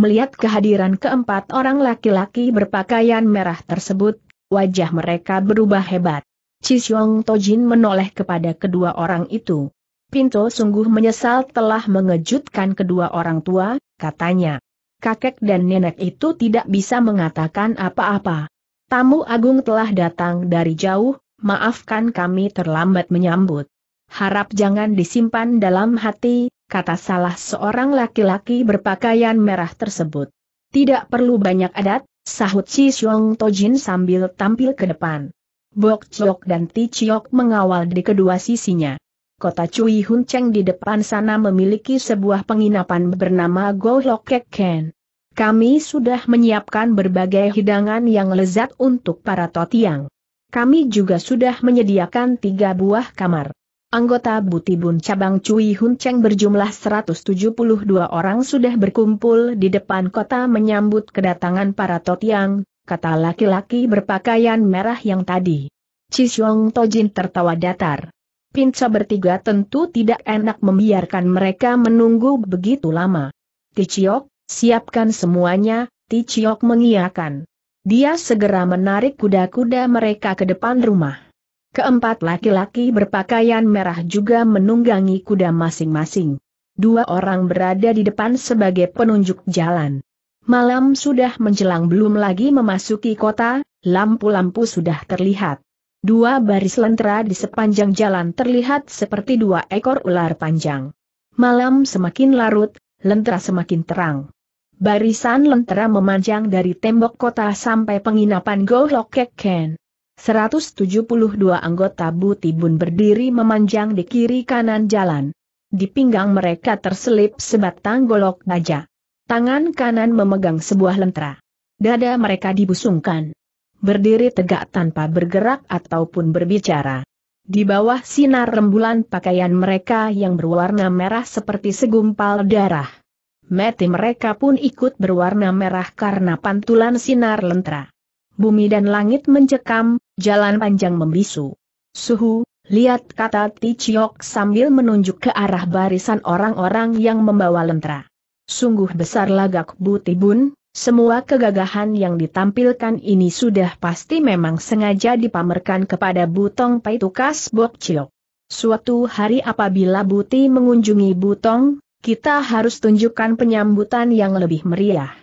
Melihat kehadiran keempat orang laki-laki berpakaian merah tersebut, wajah mereka berubah hebat. Xiong Tojin menoleh kepada kedua orang itu. Pinto sungguh menyesal telah mengejutkan kedua orang tua, katanya. Kakek dan nenek itu tidak bisa mengatakan apa-apa. Tamu agung telah datang dari jauh, maafkan kami terlambat menyambut. Harap jangan disimpan dalam hati, kata salah seorang laki-laki berpakaian merah tersebut. Tidak perlu banyak adat, sahut Chi Xiong Tojin sambil tampil ke depan. Bok Chok dan Ti Chiok mengawal di kedua sisinya. Kota Cui Hun Cheng di depan sana memiliki sebuah penginapan bernama Go Lok Kek Ken. Kami sudah menyiapkan berbagai hidangan yang lezat untuk para totiang. Kami juga sudah menyediakan tiga buah kamar. Anggota Butibun cabang Cui Hun Cheng berjumlah 172 orang sudah berkumpul di depan kota menyambut kedatangan para Totiang, kata laki-laki berpakaian merah yang tadi. Xiong Tojin tertawa datar. Pinca bertiga tentu tidak enak membiarkan mereka menunggu begitu lama. Ticiok, siapkan semuanya, Ticiok mengiyakan. Dia segera menarik kuda-kuda mereka ke depan rumah. Keempat laki-laki berpakaian merah juga menunggangi kuda masing-masing. Dua orang berada di depan sebagai penunjuk jalan. Malam sudah menjelang belum lagi memasuki kota, lampu-lampu sudah terlihat. Dua baris lentera di sepanjang jalan terlihat seperti dua ekor ular panjang. Malam semakin larut, lentera semakin terang. Barisan lentera memanjang dari tembok kota sampai penginapan Ken. 172 anggota Butibun berdiri memanjang di kiri kanan jalan. Di pinggang mereka terselip sebatang golok baja. Tangan kanan memegang sebuah lentera. Dada mereka dibusungkan. Berdiri tegak tanpa bergerak ataupun berbicara. Di bawah sinar rembulan pakaian mereka yang berwarna merah seperti segumpal darah. Meti mereka pun ikut berwarna merah karena pantulan sinar lentera bumi dan langit mencekam, jalan panjang membisu. Suhu, lihat kata Ticiok sambil menunjuk ke arah barisan orang-orang yang membawa lentera. Sungguh besar lagak Butibun, semua kegagahan yang ditampilkan ini sudah pasti memang sengaja dipamerkan kepada Butong Paitukas Bok Ciok. Suatu hari apabila Buti mengunjungi Butong, kita harus tunjukkan penyambutan yang lebih meriah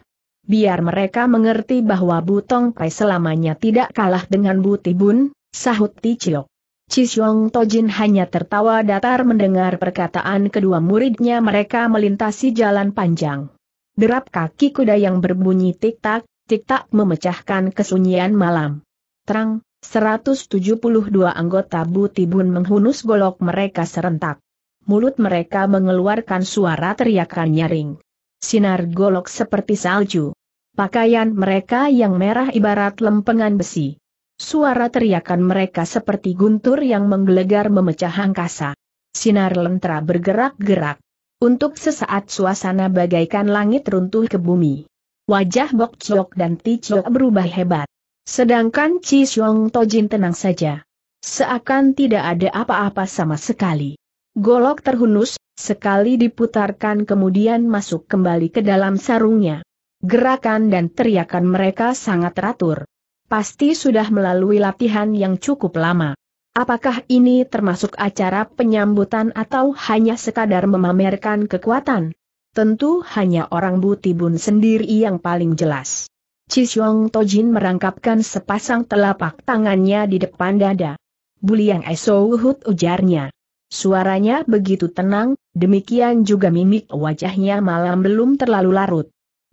biar mereka mengerti bahwa Butong Pai selamanya tidak kalah dengan Butibun, sahut Ticiok. Xiong Tojin hanya tertawa datar mendengar perkataan kedua muridnya mereka melintasi jalan panjang. Derap kaki kuda yang berbunyi tik-tak, tik-tak memecahkan kesunyian malam. Terang, 172 anggota Butibun menghunus golok mereka serentak. Mulut mereka mengeluarkan suara teriakan nyaring. Sinar golok seperti salju. Pakaian mereka yang merah ibarat lempengan besi. Suara teriakan mereka seperti guntur yang menggelegar memecah angkasa. Sinar lentera bergerak-gerak. Untuk sesaat suasana bagaikan langit runtuh ke bumi. Wajah Bok Chok dan Ti Chok berubah hebat. Sedangkan Chi Xiong Tojin tenang saja. Seakan tidak ada apa-apa sama sekali. Golok terhunus, sekali diputarkan kemudian masuk kembali ke dalam sarungnya. Gerakan dan teriakan mereka sangat teratur. Pasti sudah melalui latihan yang cukup lama. Apakah ini termasuk acara penyambutan atau hanya sekadar memamerkan kekuatan? Tentu hanya orang Butibun sendiri yang paling jelas. Xiong Tojin merangkapkan sepasang telapak tangannya di depan dada. Buliang Esouhut ujarnya. Suaranya begitu tenang, demikian juga mimik wajahnya malam belum terlalu larut.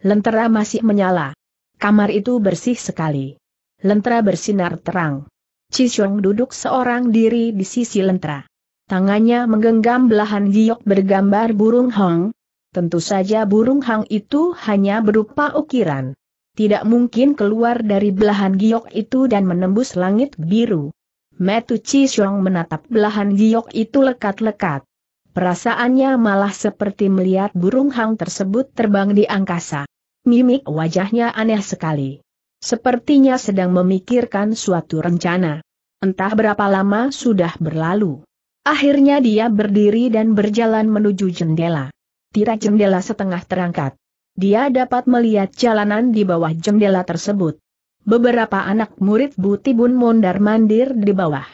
Lentera masih menyala. Kamar itu bersih sekali. Lentera bersinar terang. Cisiong duduk seorang diri di sisi lentera. Tangannya menggenggam belahan giok bergambar burung hong. Tentu saja burung hang itu hanya berupa ukiran. tidak mungkin keluar dari belahan giok itu dan menembus langit biru. Metu Xiong menatap belahan giok itu lekat-lekat. Perasaannya malah seperti melihat burung hang tersebut terbang di angkasa. Mimik wajahnya aneh sekali. Sepertinya sedang memikirkan suatu rencana. Entah berapa lama sudah berlalu. Akhirnya dia berdiri dan berjalan menuju jendela. Tirai jendela setengah terangkat. Dia dapat melihat jalanan di bawah jendela tersebut. Beberapa anak murid Butibun mondar-mandir di bawah.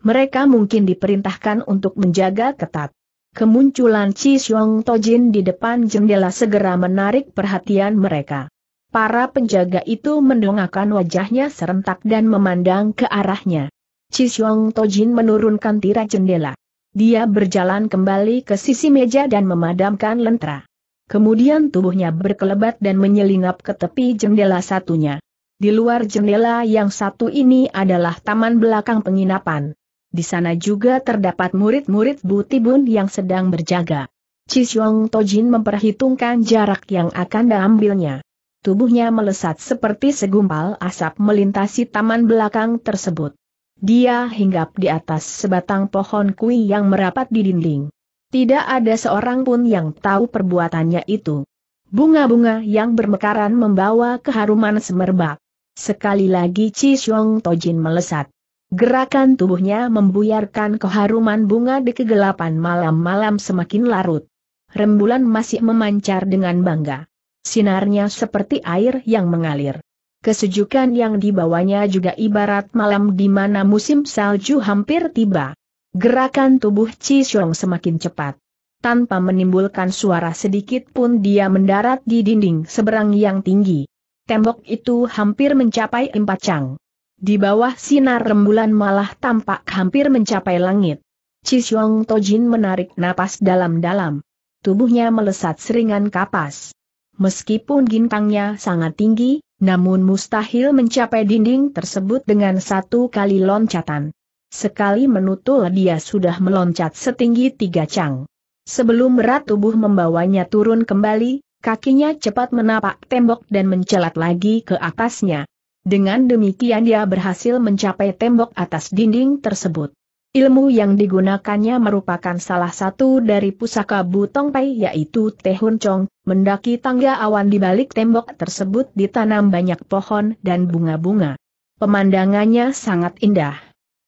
Mereka mungkin diperintahkan untuk menjaga ketat. Kemunculan Chi Xiong Tojin di depan jendela segera menarik perhatian mereka. Para penjaga itu mendongakkan wajahnya serentak dan memandang ke arahnya. Chi Xiong Tojin menurunkan tirai jendela. Dia berjalan kembali ke sisi meja dan memadamkan lentera. Kemudian tubuhnya berkelebat dan menyelinap ke tepi jendela satunya. Di luar jendela yang satu ini adalah taman belakang penginapan. Di sana juga terdapat murid-murid Butibun yang sedang berjaga. Xiong Tojin memperhitungkan jarak yang akan diambilnya. Tubuhnya melesat seperti segumpal asap melintasi taman belakang tersebut. Dia hinggap di atas sebatang pohon kui yang merapat di dinding. Tidak ada seorang pun yang tahu perbuatannya itu. Bunga-bunga yang bermekaran membawa keharuman semerbak. Sekali lagi Xiong Tojin melesat. Gerakan tubuhnya membuyarkan keharuman bunga di kegelapan malam-malam semakin larut. Rembulan masih memancar dengan bangga. Sinarnya seperti air yang mengalir. Kesejukan yang dibawanya juga ibarat malam di mana musim salju hampir tiba. Gerakan tubuh Chi Xiong semakin cepat. Tanpa menimbulkan suara sedikit pun dia mendarat di dinding seberang yang tinggi. Tembok itu hampir mencapai empat cang. Di bawah sinar rembulan malah tampak hampir mencapai langit. Xiong Tojin menarik napas dalam-dalam. Tubuhnya melesat seringan kapas. Meskipun gintangnya sangat tinggi, namun mustahil mencapai dinding tersebut dengan satu kali loncatan. Sekali menutul dia sudah meloncat setinggi tiga cang. Sebelum berat tubuh membawanya turun kembali, kakinya cepat menapak tembok dan mencelat lagi ke atasnya. Dengan demikian dia berhasil mencapai tembok atas dinding tersebut. Ilmu yang digunakannya merupakan salah satu dari pusaka Butong Pai yaitu Tehun Chong, mendaki tangga awan di balik tembok tersebut ditanam banyak pohon dan bunga-bunga. Pemandangannya sangat indah.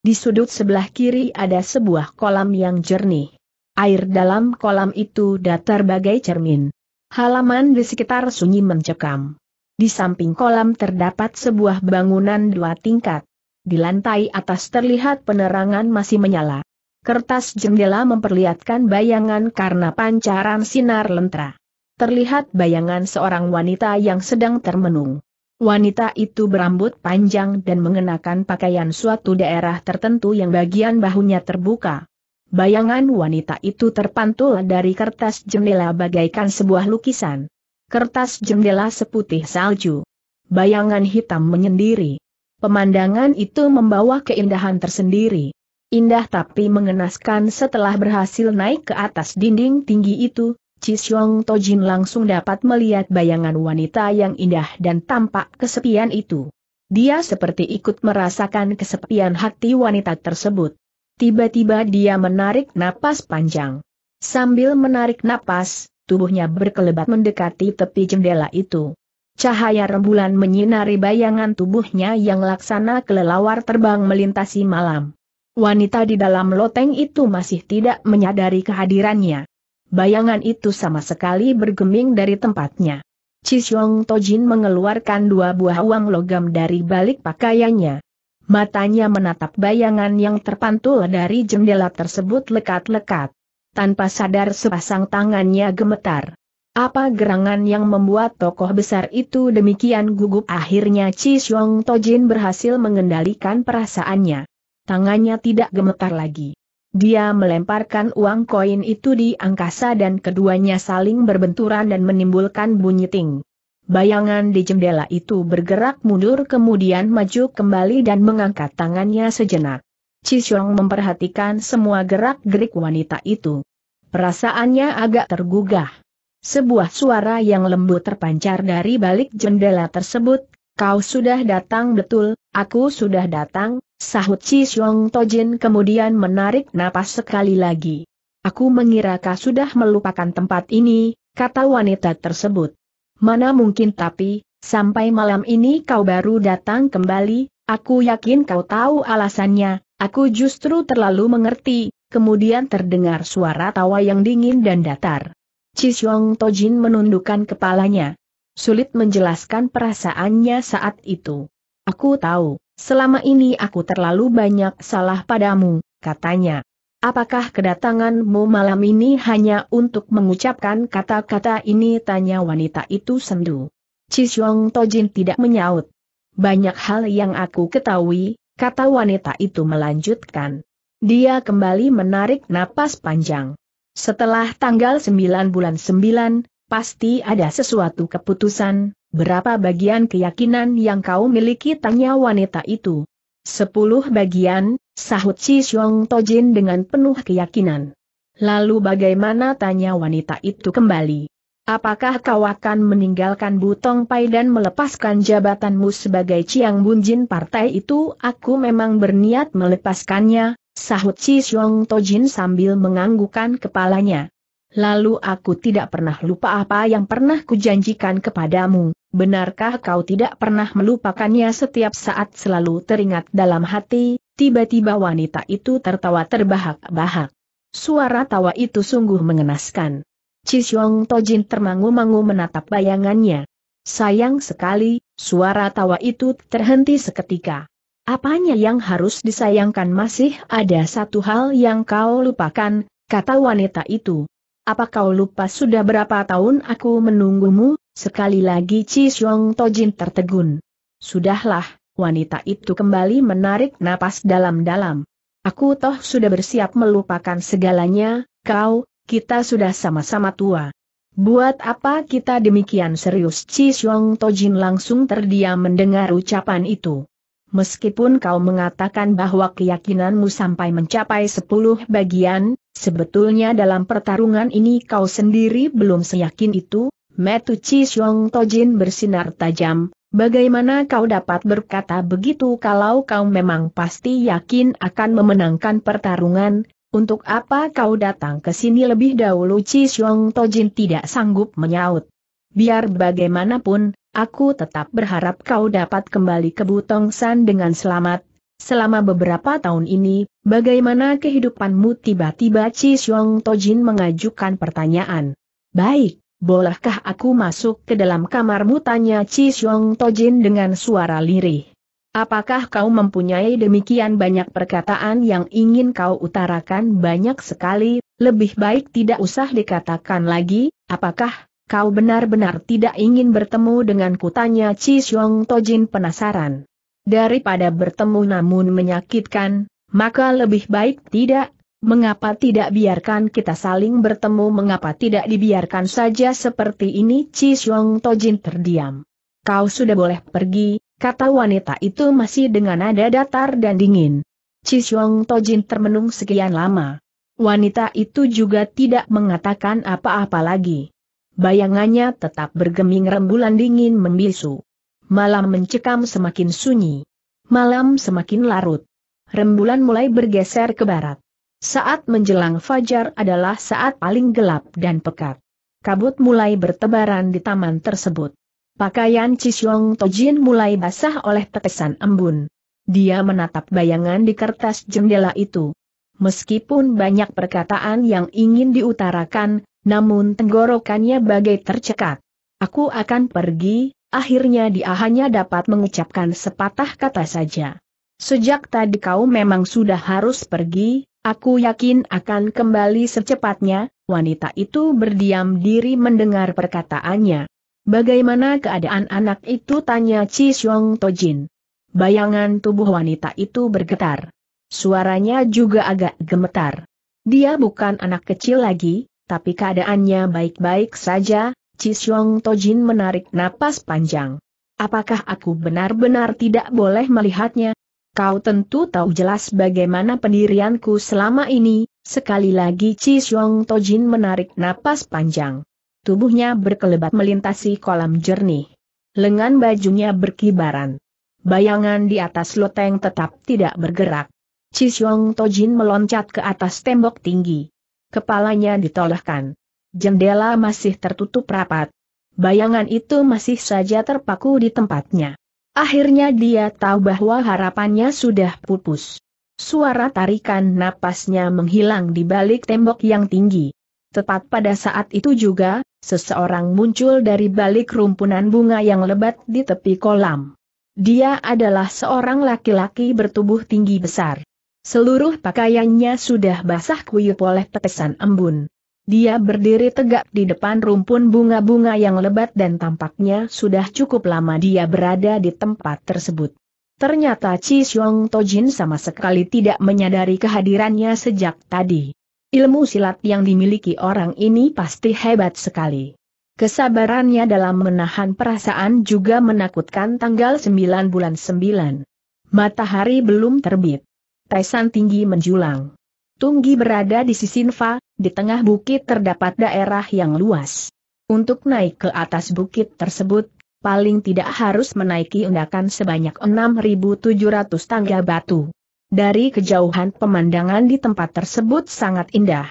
Di sudut sebelah kiri ada sebuah kolam yang jernih. Air dalam kolam itu datar bagai cermin. Halaman di sekitar sunyi mencekam. Di samping kolam terdapat sebuah bangunan dua tingkat. Di lantai atas terlihat penerangan masih menyala. Kertas jendela memperlihatkan bayangan karena pancaran sinar lentera. Terlihat bayangan seorang wanita yang sedang termenung. Wanita itu berambut panjang dan mengenakan pakaian suatu daerah tertentu yang bagian bahunya terbuka. Bayangan wanita itu terpantul dari kertas jendela bagaikan sebuah lukisan. Kertas jendela seputih salju. Bayangan hitam menyendiri. Pemandangan itu membawa keindahan tersendiri. Indah tapi mengenaskan setelah berhasil naik ke atas dinding tinggi itu, Xiong Tojin langsung dapat melihat bayangan wanita yang indah dan tampak kesepian itu. Dia seperti ikut merasakan kesepian hati wanita tersebut. Tiba-tiba dia menarik napas panjang. Sambil menarik napas, tubuhnya berkelebat mendekati tepi jendela itu. Cahaya rembulan menyinari bayangan tubuhnya yang laksana kelelawar terbang melintasi malam. Wanita di dalam loteng itu masih tidak menyadari kehadirannya. Bayangan itu sama sekali bergeming dari tempatnya. Xiong Tojin mengeluarkan dua buah uang logam dari balik pakaiannya. Matanya menatap bayangan yang terpantul dari jendela tersebut lekat-lekat tanpa sadar sepasang tangannya gemetar. Apa gerangan yang membuat tokoh besar itu demikian gugup akhirnya Chi Xiong Tojin berhasil mengendalikan perasaannya. Tangannya tidak gemetar lagi. Dia melemparkan uang koin itu di angkasa dan keduanya saling berbenturan dan menimbulkan bunyi ting. Bayangan di jendela itu bergerak mundur kemudian maju kembali dan mengangkat tangannya sejenak. Xiong memperhatikan semua gerak-gerik wanita itu. Perasaannya agak tergugah. Sebuah suara yang lembut terpancar dari balik jendela tersebut, kau sudah datang betul, aku sudah datang, sahut Chi Xiong Tojin kemudian menarik napas sekali lagi. Aku mengira kau sudah melupakan tempat ini, kata wanita tersebut. Mana mungkin tapi, sampai malam ini kau baru datang kembali, aku yakin kau tahu alasannya, aku justru terlalu mengerti, kemudian terdengar suara tawa yang dingin dan datar. Xiong Tojin menundukkan kepalanya. Sulit menjelaskan perasaannya saat itu. Aku tahu, selama ini aku terlalu banyak salah padamu, katanya. Apakah kedatanganmu malam ini hanya untuk mengucapkan kata-kata ini tanya wanita itu sendu. Xiong Tojin tidak menyaut. Banyak hal yang aku ketahui, kata wanita itu melanjutkan. Dia kembali menarik napas panjang. Setelah tanggal 9 bulan 9, pasti ada sesuatu keputusan, berapa bagian keyakinan yang kau miliki tanya wanita itu. Sepuluh bagian, sahut Si Xiong Tojin dengan penuh keyakinan. Lalu bagaimana tanya wanita itu kembali. Apakah kau akan meninggalkan Butong Pai dan melepaskan jabatanmu sebagai Ciang Bunjin partai itu? Aku memang berniat melepaskannya, sahut Si Xiong Tojin sambil menganggukkan kepalanya. Lalu aku tidak pernah lupa apa yang pernah kujanjikan kepadamu, benarkah kau tidak pernah melupakannya setiap saat selalu teringat dalam hati, tiba-tiba wanita itu tertawa terbahak-bahak. Suara tawa itu sungguh mengenaskan. Xiong Tojin termangu-mangu menatap bayangannya. Sayang sekali, suara tawa itu terhenti seketika. Apanya yang harus disayangkan masih ada satu hal yang kau lupakan, kata wanita itu. Apa kau lupa sudah berapa tahun aku menunggumu? Sekali lagi Xiong Tojin tertegun. Sudahlah, wanita itu kembali menarik napas dalam-dalam. Aku toh sudah bersiap melupakan segalanya, kau, kita sudah sama-sama tua. Buat apa kita demikian serius? Ci Xiong Tojin langsung terdiam mendengar ucapan itu. Meskipun kau mengatakan bahwa keyakinanmu sampai mencapai sepuluh bagian, sebetulnya dalam pertarungan ini kau sendiri belum seyakin itu, Metu Chi Xiong Tojin bersinar tajam, bagaimana kau dapat berkata begitu kalau kau memang pasti yakin akan memenangkan pertarungan, untuk apa kau datang ke sini lebih dahulu Chi Xiong Tojin tidak sanggup menyaut. Biar bagaimanapun, Aku tetap berharap kau dapat kembali ke Butong San dengan selamat. Selama beberapa tahun ini, bagaimana kehidupanmu tiba-tiba Chi Xiong Tojin mengajukan pertanyaan. Baik, bolehkah aku masuk ke dalam kamarmu tanya Chi Xiong Tojin dengan suara lirih. Apakah kau mempunyai demikian banyak perkataan yang ingin kau utarakan? Banyak sekali, lebih baik tidak usah dikatakan lagi, apakah kau benar-benar tidak ingin bertemu dengan kutanya Chi Xiong Tojin penasaran. Daripada bertemu namun menyakitkan, maka lebih baik tidak, mengapa tidak biarkan kita saling bertemu? Mengapa tidak dibiarkan saja seperti ini? Chi Xiong Tojin terdiam. Kau sudah boleh pergi, kata wanita itu masih dengan nada datar dan dingin. Chi Xiong Tojin termenung sekian lama. Wanita itu juga tidak mengatakan apa-apa lagi. Bayangannya tetap bergeming rembulan dingin membisu. Malam mencekam semakin sunyi. Malam semakin larut. Rembulan mulai bergeser ke barat. Saat menjelang fajar adalah saat paling gelap dan pekat. Kabut mulai bertebaran di taman tersebut. Pakaian Cisyong Tojin mulai basah oleh tetesan embun. Dia menatap bayangan di kertas jendela itu. Meskipun banyak perkataan yang ingin diutarakan, namun tenggorokannya bagai tercekat. Aku akan pergi, akhirnya dia hanya dapat mengucapkan sepatah kata saja. Sejak tadi kau memang sudah harus pergi, aku yakin akan kembali secepatnya, wanita itu berdiam diri mendengar perkataannya. Bagaimana keadaan anak itu tanya Chi Xiong Tojin. Bayangan tubuh wanita itu bergetar. Suaranya juga agak gemetar. Dia bukan anak kecil lagi, tapi keadaannya baik-baik saja, Xiong Tojin menarik napas panjang. Apakah aku benar-benar tidak boleh melihatnya? Kau tentu tahu jelas bagaimana pendirianku selama ini, sekali lagi Xiong Tojin menarik napas panjang. Tubuhnya berkelebat melintasi kolam jernih. Lengan bajunya berkibaran. Bayangan di atas loteng tetap tidak bergerak. Cisyong Tojin meloncat ke atas tembok tinggi. Kepalanya ditolehkan. Jendela masih tertutup rapat. Bayangan itu masih saja terpaku di tempatnya. Akhirnya dia tahu bahwa harapannya sudah pupus. Suara tarikan napasnya menghilang di balik tembok yang tinggi. Tepat pada saat itu juga, seseorang muncul dari balik rumpunan bunga yang lebat di tepi kolam. Dia adalah seorang laki-laki bertubuh tinggi besar. Seluruh pakaiannya sudah basah kuyup oleh tetesan embun. Dia berdiri tegak di depan rumpun bunga-bunga yang lebat dan tampaknya sudah cukup lama dia berada di tempat tersebut. Ternyata Chi Xiong Tojin sama sekali tidak menyadari kehadirannya sejak tadi. Ilmu silat yang dimiliki orang ini pasti hebat sekali. Kesabarannya dalam menahan perasaan juga menakutkan tanggal 9 bulan 9. Matahari belum terbit. Tesan tinggi menjulang. Tunggi berada di sisi Nva, di tengah bukit terdapat daerah yang luas. Untuk naik ke atas bukit tersebut, paling tidak harus menaiki undakan sebanyak 6.700 tangga batu. Dari kejauhan pemandangan di tempat tersebut sangat indah.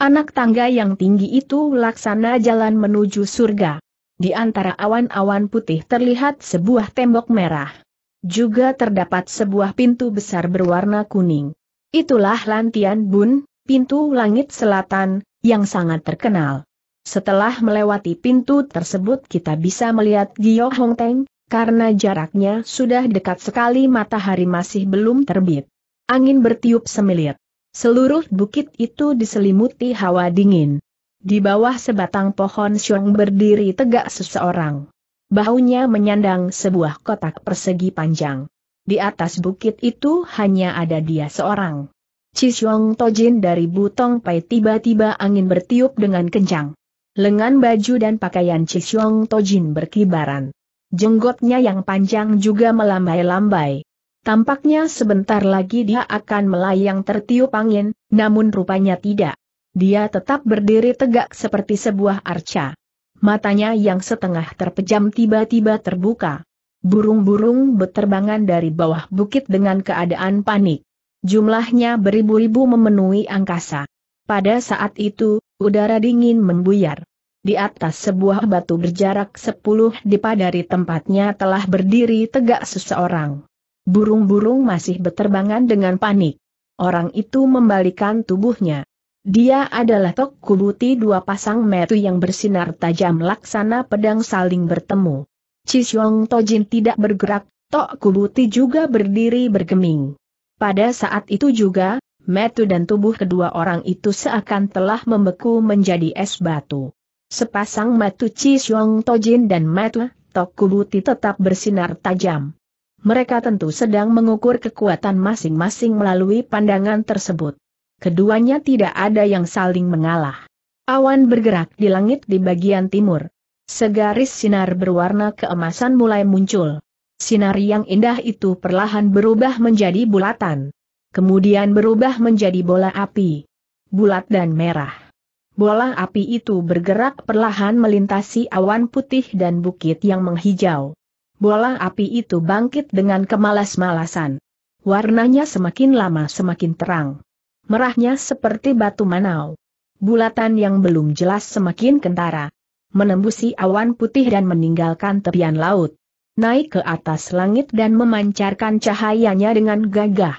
Anak tangga yang tinggi itu laksana jalan menuju surga. Di antara awan-awan putih terlihat sebuah tembok merah. Juga terdapat sebuah pintu besar berwarna kuning. Itulah Lantian Bun, pintu langit selatan, yang sangat terkenal. Setelah melewati pintu tersebut kita bisa melihat Gio Hong Teng, karena jaraknya sudah dekat sekali matahari masih belum terbit. Angin bertiup semilir. Seluruh bukit itu diselimuti hawa dingin. Di bawah sebatang pohon syong berdiri tegak seseorang. Bahunya menyandang sebuah kotak persegi panjang. Di atas bukit itu hanya ada dia seorang. Cisyong Tojin dari Butong Pai tiba-tiba angin bertiup dengan kencang. Lengan baju dan pakaian Cisyong Tojin berkibaran. Jenggotnya yang panjang juga melambai-lambai. Tampaknya sebentar lagi dia akan melayang tertiup angin, namun rupanya tidak. Dia tetap berdiri tegak seperti sebuah arca. Matanya yang setengah terpejam tiba-tiba terbuka. Burung-burung beterbangan dari bawah bukit dengan keadaan panik. Jumlahnya beribu-ribu memenuhi angkasa. Pada saat itu, udara dingin membuyar. Di atas sebuah batu berjarak sepuluh dipa dari tempatnya telah berdiri tegak seseorang. Burung-burung masih beterbangan dengan panik. Orang itu membalikan tubuhnya. Dia adalah Tok Kubuti dua pasang metu yang bersinar tajam laksana pedang saling bertemu. Cisyong Tojin tidak bergerak, Tok Kubuti juga berdiri bergeming. Pada saat itu juga, metu dan tubuh kedua orang itu seakan telah membeku menjadi es batu. Sepasang matu Chi Xiong Tojin dan matu Tokubuti tetap bersinar tajam. Mereka tentu sedang mengukur kekuatan masing-masing melalui pandangan tersebut. Keduanya tidak ada yang saling mengalah. Awan bergerak di langit di bagian timur. Segaris sinar berwarna keemasan mulai muncul. Sinar yang indah itu perlahan berubah menjadi bulatan kemudian berubah menjadi bola api. Bulat dan merah. Bola api itu bergerak perlahan melintasi awan putih dan bukit yang menghijau. Bola api itu bangkit dengan kemalas-malasan. Warnanya semakin lama semakin terang. Merahnya seperti batu manau. Bulatan yang belum jelas semakin kentara. Menembusi awan putih dan meninggalkan tepian laut. Naik ke atas langit dan memancarkan cahayanya dengan gagah.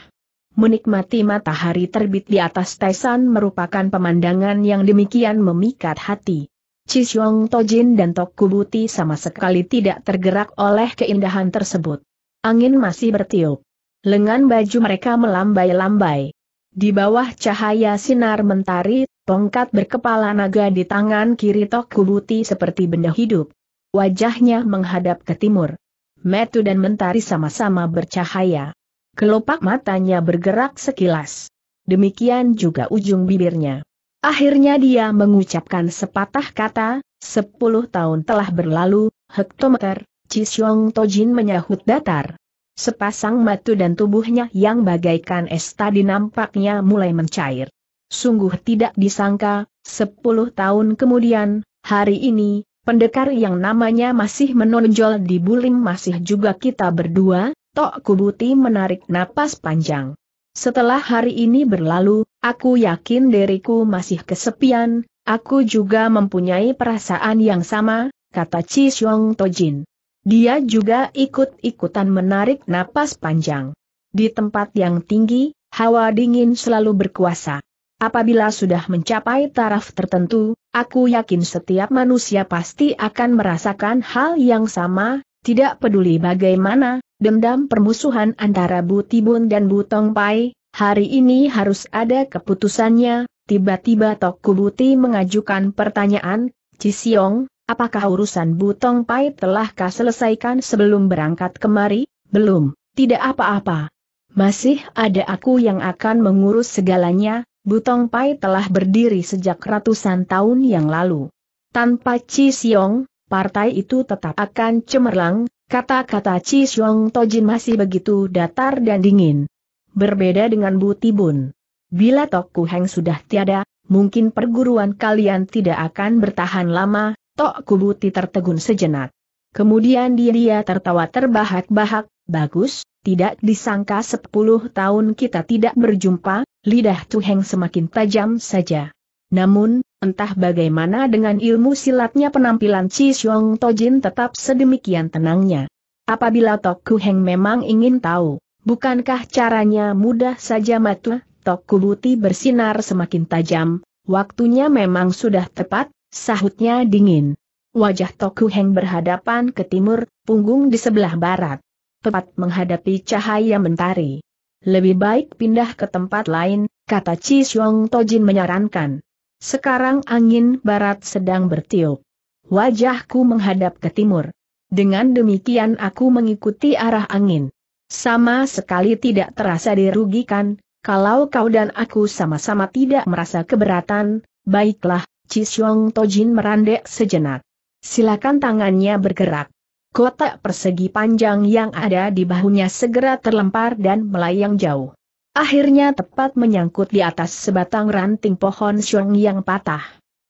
Menikmati matahari terbit di atas Taisan merupakan pemandangan yang demikian memikat hati. Cisyong Tojin dan Tok Kubuti sama sekali tidak tergerak oleh keindahan tersebut. Angin masih bertiup. Lengan baju mereka melambai-lambai. Di bawah cahaya sinar mentari, tongkat berkepala naga di tangan kiri Tok Kubuti seperti benda hidup. Wajahnya menghadap ke timur. Metu dan mentari sama-sama bercahaya. Kelopak matanya bergerak sekilas. Demikian juga ujung bibirnya. Akhirnya dia mengucapkan sepatah kata, sepuluh tahun telah berlalu, hektometer, Cisyong Tojin menyahut datar. Sepasang matu dan tubuhnya yang bagaikan es tadi nampaknya mulai mencair. Sungguh tidak disangka, sepuluh tahun kemudian, hari ini, pendekar yang namanya masih menonjol di bulim masih juga kita berdua, Tok Kubuti menarik napas panjang. Setelah hari ini berlalu, aku yakin diriku masih kesepian, aku juga mempunyai perasaan yang sama, kata Chi Xiong Tojin. Dia juga ikut-ikutan menarik napas panjang. Di tempat yang tinggi, hawa dingin selalu berkuasa. Apabila sudah mencapai taraf tertentu, aku yakin setiap manusia pasti akan merasakan hal yang sama, tidak peduli bagaimana, dendam permusuhan antara Bu Tibun dan Bu Tong Pai, hari ini harus ada keputusannya, tiba-tiba Tok Kubuti mengajukan pertanyaan, Cisiong, apakah urusan Bu Tong Pai telah kau selesaikan sebelum berangkat kemari? Belum, tidak apa-apa. Masih ada aku yang akan mengurus segalanya, Bu Tong Pai telah berdiri sejak ratusan tahun yang lalu. Tanpa Cisiong, partai itu tetap akan cemerlang, Kata-kata Chi Xiong Tojin masih begitu datar dan dingin. Berbeda dengan Bu Tibun. Bila Tok Kuheng sudah tiada, mungkin perguruan kalian tidak akan bertahan lama, Tok Kubuti tertegun sejenak. Kemudian dia tertawa terbahak-bahak, bagus, tidak disangka sepuluh tahun kita tidak berjumpa, lidah Tuheng semakin tajam saja. Namun, entah bagaimana dengan ilmu silatnya penampilan Chi Xiong Tojin tetap sedemikian tenangnya. Apabila Tok Heng memang ingin tahu, bukankah caranya mudah saja mata, Tok Kubuti bersinar semakin tajam, waktunya memang sudah tepat, sahutnya dingin. Wajah Tok Heng berhadapan ke timur, punggung di sebelah barat. Tepat menghadapi cahaya mentari. Lebih baik pindah ke tempat lain, kata Chi Xiong Tojin menyarankan. Sekarang angin barat sedang bertiup. Wajahku menghadap ke timur. Dengan demikian aku mengikuti arah angin. Sama sekali tidak terasa dirugikan, kalau kau dan aku sama-sama tidak merasa keberatan, baiklah, Cisyong Tojin merandek sejenak. Silakan tangannya bergerak. Kotak persegi panjang yang ada di bahunya segera terlempar dan melayang jauh. Akhirnya tepat menyangkut di atas sebatang ranting pohon syong yang patah.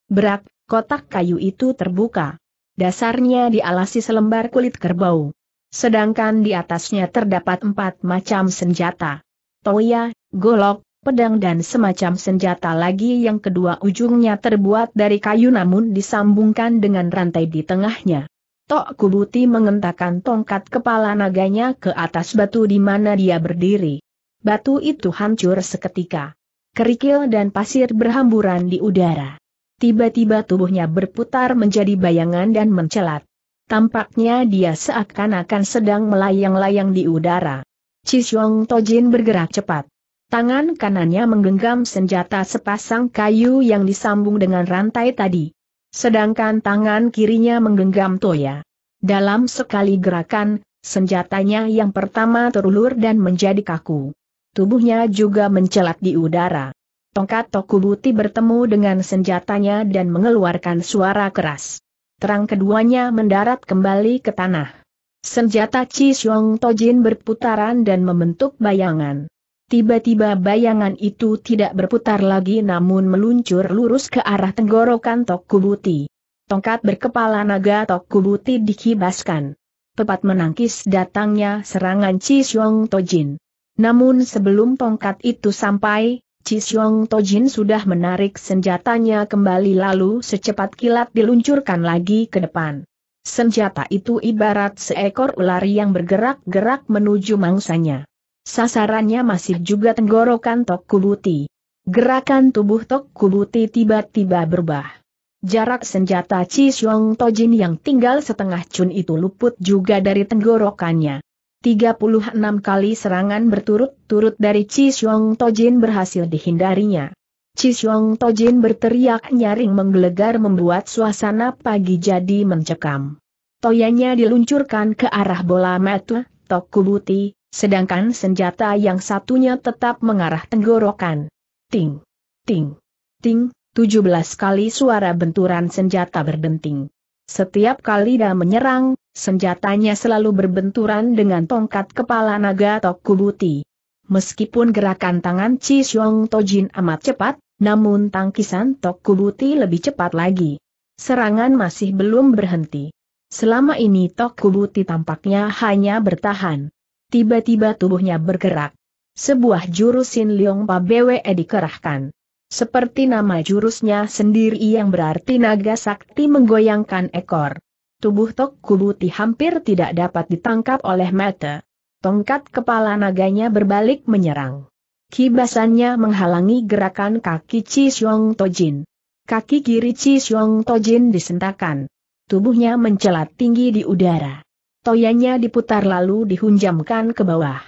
Berak, kotak kayu itu terbuka. Dasarnya dialasi selembar kulit kerbau. Sedangkan di atasnya terdapat empat macam senjata. Toya, golok, pedang dan semacam senjata lagi yang kedua ujungnya terbuat dari kayu namun disambungkan dengan rantai di tengahnya. Tok Kubuti mengentakkan tongkat kepala naganya ke atas batu di mana dia berdiri. Batu itu hancur seketika. Kerikil dan pasir berhamburan di udara. Tiba-tiba tubuhnya berputar menjadi bayangan dan mencelat. Tampaknya dia seakan-akan sedang melayang-layang di udara. Xiong Tojin bergerak cepat. Tangan kanannya menggenggam senjata sepasang kayu yang disambung dengan rantai tadi. Sedangkan tangan kirinya menggenggam toya. Dalam sekali gerakan, senjatanya yang pertama terulur dan menjadi kaku tubuhnya juga mencelat di udara. Tongkat Tokubuti bertemu dengan senjatanya dan mengeluarkan suara keras. Terang keduanya mendarat kembali ke tanah. Senjata Chi Xiong Tojin berputaran dan membentuk bayangan. Tiba-tiba bayangan itu tidak berputar lagi namun meluncur lurus ke arah tenggorokan Tokubuti. Tongkat berkepala naga Tokubuti dikibaskan. Tepat menangkis datangnya serangan Chi Xiong Tojin. Namun sebelum tongkat itu sampai, Xiong Tojin sudah menarik senjatanya kembali lalu secepat kilat diluncurkan lagi ke depan. Senjata itu ibarat seekor ular yang bergerak-gerak menuju mangsanya. Sasarannya masih juga tenggorokan Tok Kubuti. Gerakan tubuh Tok Kubuti tiba-tiba berubah. Jarak senjata Xiong Tojin yang tinggal setengah cun itu luput juga dari tenggorokannya. 36 kali serangan berturut-turut dari Chi Xiong Tojin berhasil dihindarinya. Chi Xiong Tojin berteriak nyaring menggelegar membuat suasana pagi jadi mencekam. Toyanya diluncurkan ke arah bola mata, Tok Kubuti, sedangkan senjata yang satunya tetap mengarah tenggorokan. Ting, ting, ting, 17 kali suara benturan senjata berdenting. Setiap kali dia menyerang, senjatanya selalu berbenturan dengan tongkat kepala naga Tok Kubuti. Meskipun gerakan tangan Chi Xiong Tojin amat cepat, namun tangkisan Tok Kubuti lebih cepat lagi. serangan masih belum berhenti. Selama ini Tok Kubuti tampaknya hanya bertahan. Tiba-tiba tubuhnya bergerak. Sebuah jurus Sin Leong Pa Bwe dikerahkan. Seperti nama jurusnya sendiri yang berarti naga sakti menggoyangkan ekor. Tubuh Tok Kubuti hampir tidak dapat ditangkap oleh mata. Tongkat kepala naganya berbalik menyerang. Kibasannya menghalangi gerakan kaki Chi Xiong Tojin. Kaki kiri Chi Xiong Tojin disentakan. Tubuhnya mencelat tinggi di udara. Toyanya diputar lalu dihunjamkan ke bawah.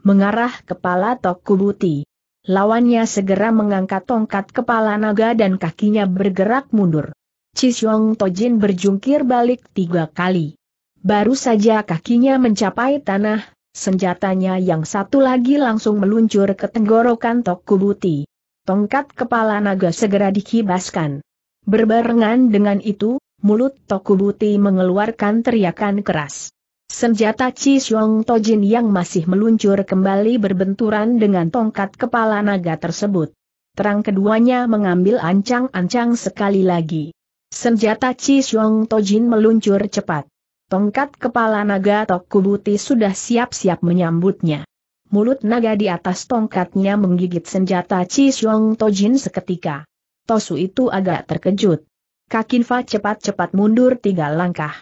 Mengarah kepala Tok Kubuti. Lawannya segera mengangkat tongkat kepala naga dan kakinya bergerak mundur. Chi Xiong Tojin berjungkir balik tiga kali. Baru saja kakinya mencapai tanah, Senjatanya yang satu lagi langsung meluncur ke tenggorokan Tok Kubuti. Tongkat kepala naga segera dikibaskan. Berbarengan dengan itu, mulut Tok Kubuti mengeluarkan teriakan keras. Senjata Chi Xiong Tojin yang masih meluncur kembali berbenturan dengan tongkat kepala naga tersebut. Terang keduanya mengambil ancang-ancang sekali lagi. Senjata Chi Xiong Tojin meluncur cepat. Tongkat kepala naga Tok Kubuti sudah siap-siap menyambutnya. Mulut naga di atas tongkatnya menggigit senjata Chi Xiong Tojin seketika. Tosu itu agak terkejut. Kakinfa cepat-cepat mundur tiga langkah.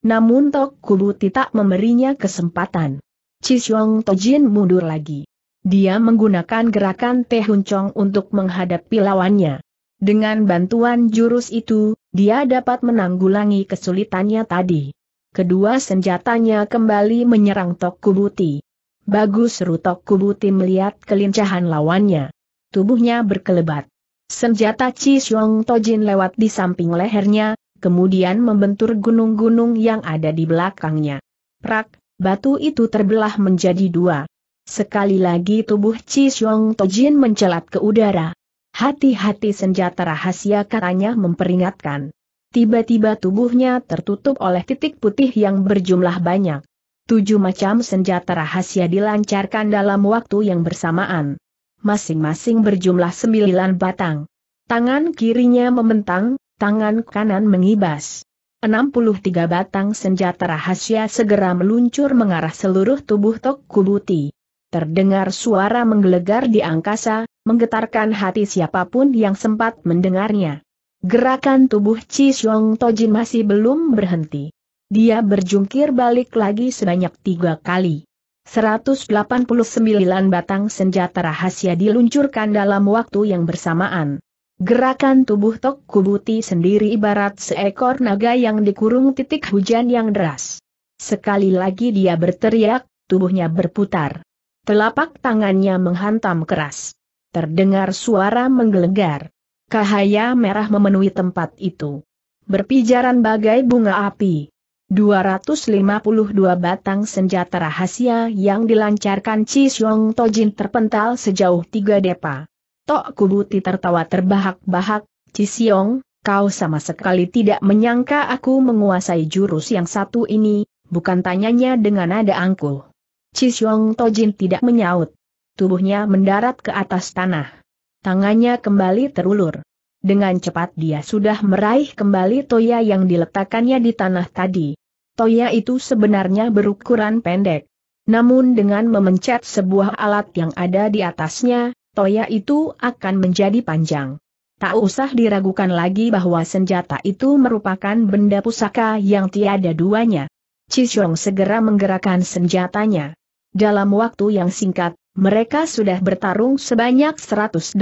Namun Tok Kubuti tak memberinya kesempatan. Chi Xiong Tojin mundur lagi. Dia menggunakan gerakan Tehuncong untuk menghadapi lawannya. Dengan bantuan jurus itu, dia dapat menanggulangi kesulitannya tadi. Kedua senjatanya kembali menyerang Tok Kubuti. Bagus seru Tok Kubuti melihat kelincahan lawannya. Tubuhnya berkelebat. Senjata Chi Xiong Tojin lewat di samping lehernya, kemudian membentur gunung-gunung yang ada di belakangnya. Prak, batu itu terbelah menjadi dua. Sekali lagi tubuh Chi Xiong Tojin mencelat ke udara. Hati-hati senjata rahasia katanya memperingatkan. Tiba-tiba tubuhnya tertutup oleh titik putih yang berjumlah banyak. Tujuh macam senjata rahasia dilancarkan dalam waktu yang bersamaan. Masing-masing berjumlah sembilan batang. Tangan kirinya membentang, tangan kanan mengibas. 63 batang senjata rahasia segera meluncur mengarah seluruh tubuh Tok Kubuti. Terdengar suara menggelegar di angkasa, menggetarkan hati siapa pun yang sempat mendengarnya. Gerakan tubuh Chi Xiong Tojin masih belum berhenti. Dia berjungkir balik lagi sebanyak tiga kali. 189 batang senjata rahasia diluncurkan dalam waktu yang bersamaan. Gerakan tubuh Tok Kubuti sendiri ibarat seekor naga yang dikurung titik hujan yang deras. Sekali lagi dia berteriak, tubuhnya berputar. Telapak tangannya menghantam keras. Terdengar suara menggelegar. Cahaya merah memenuhi tempat itu. Berpijaran bagai bunga api. 252 batang senjata rahasia yang dilancarkan Chi Xiong Tojin terpental sejauh tiga depa. Tok Kubuti tertawa terbahak-bahak, Chi Xiong, kau sama sekali tidak menyangka aku menguasai jurus yang satu ini, bukan tanyanya dengan nada angkuh. Chi Xiong Tojin tidak menyaut. Tubuhnya mendarat ke atas tanah. Tangannya kembali terulur. Dengan cepat dia sudah meraih kembali toya yang diletakkannya di tanah tadi. Toya itu sebenarnya berukuran pendek. Namun dengan memencet sebuah alat yang ada di atasnya, toya itu akan menjadi panjang. Tak usah diragukan lagi bahwa senjata itu merupakan benda pusaka yang tiada duanya. Cisiong segera menggerakkan senjatanya. Dalam waktu yang singkat, mereka sudah bertarung sebanyak 180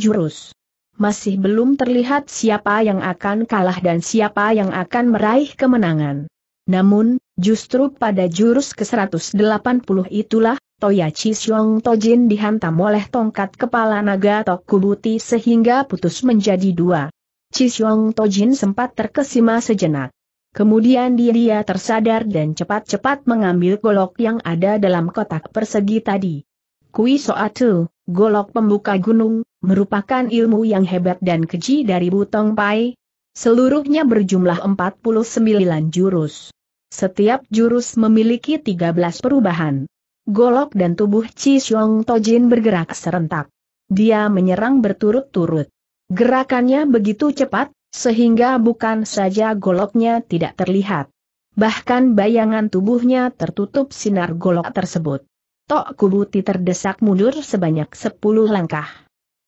jurus. Masih belum terlihat siapa yang akan kalah dan siapa yang akan meraih kemenangan. Namun, justru pada jurus ke-180 itulah, Toya Xiong Tojin dihantam oleh tongkat kepala naga Tok Kubuti sehingga putus menjadi dua. Xiong Tojin sempat terkesima sejenak. Kemudian dia, tersadar dan cepat-cepat mengambil golok yang ada dalam kotak persegi tadi. Kui Soatu, golok pembuka gunung, merupakan ilmu yang hebat dan keji dari Butong Pai. Seluruhnya berjumlah 49 jurus. Setiap jurus memiliki 13 perubahan. Golok dan tubuh Chi Xiong Tojin bergerak serentak. Dia menyerang berturut-turut. Gerakannya begitu cepat, Sehingga bukan saja goloknya tidak terlihat. Bahkan bayangan tubuhnya tertutup sinar golok tersebut. Tok Kubuti terdesak mundur sebanyak sepuluh langkah.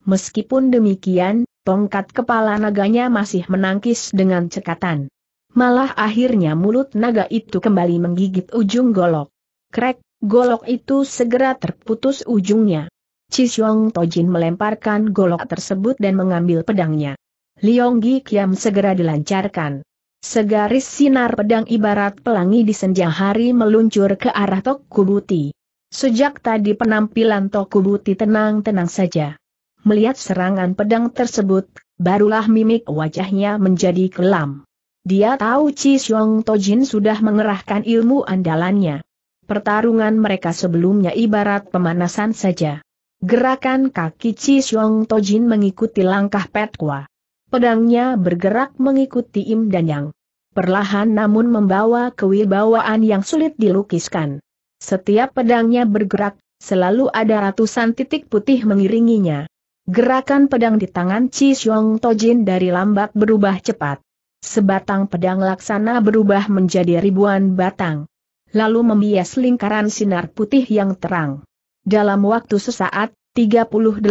Meskipun demikian, tongkat kepala naganya masih menangkis dengan cekatan. Malah akhirnya mulut naga itu kembali menggigit ujung golok. Krek, golok itu segera terputus ujungnya. Xiong Tojin melemparkan golok tersebut dan mengambil pedangnya. Liong Gi Kiam segera dilancarkan. Segaris sinar pedang ibarat pelangi di senja hari meluncur ke arah Tok Kubuti. Sejak tadi penampilan Tok Kubuti tenang-tenang saja. Melihat serangan pedang tersebut, barulah mimik wajahnya menjadi kelam. Dia tahu Chi Xiong Tojin sudah mengerahkan ilmu andalannya. Pertarungan mereka sebelumnya ibarat pemanasan saja. Gerakan kaki Chi Xiong Tojin mengikuti langkah Petkwa. Pedangnya bergerak mengikuti Im dan Yang. Perlahan namun membawa kewibawaan yang sulit dilukiskan. Setiap pedangnya bergerak, selalu ada ratusan titik putih mengiringinya. Gerakan pedang di tangan Chi Xiong Tojin dari lambat berubah cepat. Sebatang pedang laksana berubah menjadi ribuan batang. Lalu membias lingkaran sinar putih yang terang. Dalam waktu sesaat, 38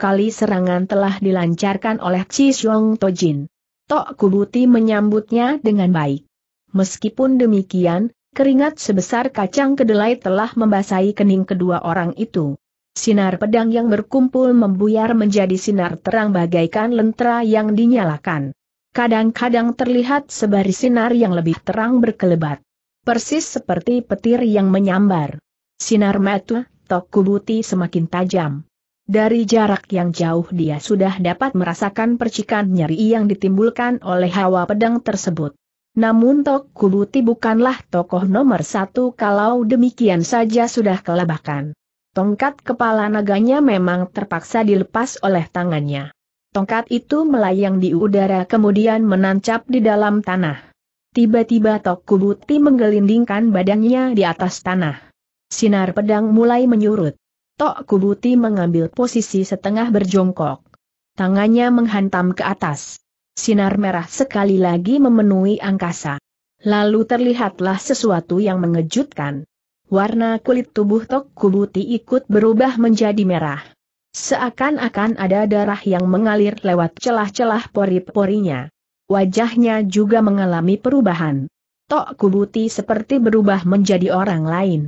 kali serangan telah dilancarkan oleh Chi Xiong Tojin. Tok Kubuti menyambutnya dengan baik. Meskipun demikian, keringat sebesar kacang kedelai telah membasahi kening kedua orang itu. Sinar pedang yang berkumpul membuyar menjadi sinar terang bagaikan lentera yang dinyalakan. Kadang-kadang terlihat sebaris sinar yang lebih terang berkelebat. Persis seperti petir yang menyambar. Sinar mata, Tok Kubuti semakin tajam. Dari jarak yang jauh dia sudah dapat merasakan percikan nyeri yang ditimbulkan oleh hawa pedang tersebut. Namun Tok Kubuti bukanlah tokoh nomor satu kalau demikian saja sudah kelabakan. Tongkat kepala naganya memang terpaksa dilepas oleh tangannya. Tongkat itu melayang di udara kemudian menancap di dalam tanah. Tiba-tiba Tok Kubuti menggelindingkan badannya di atas tanah. Sinar pedang mulai menyurut. Tok Kubuti mengambil posisi setengah berjongkok. Tangannya menghantam ke atas. Sinar merah sekali lagi memenuhi angkasa. Lalu terlihatlah sesuatu yang mengejutkan. Warna kulit tubuh Tok Kubuti ikut berubah menjadi merah. Seakan-akan ada darah yang mengalir lewat celah-celah pori-porinya. Wajahnya juga mengalami perubahan. Tok Kubuti seperti berubah menjadi orang lain.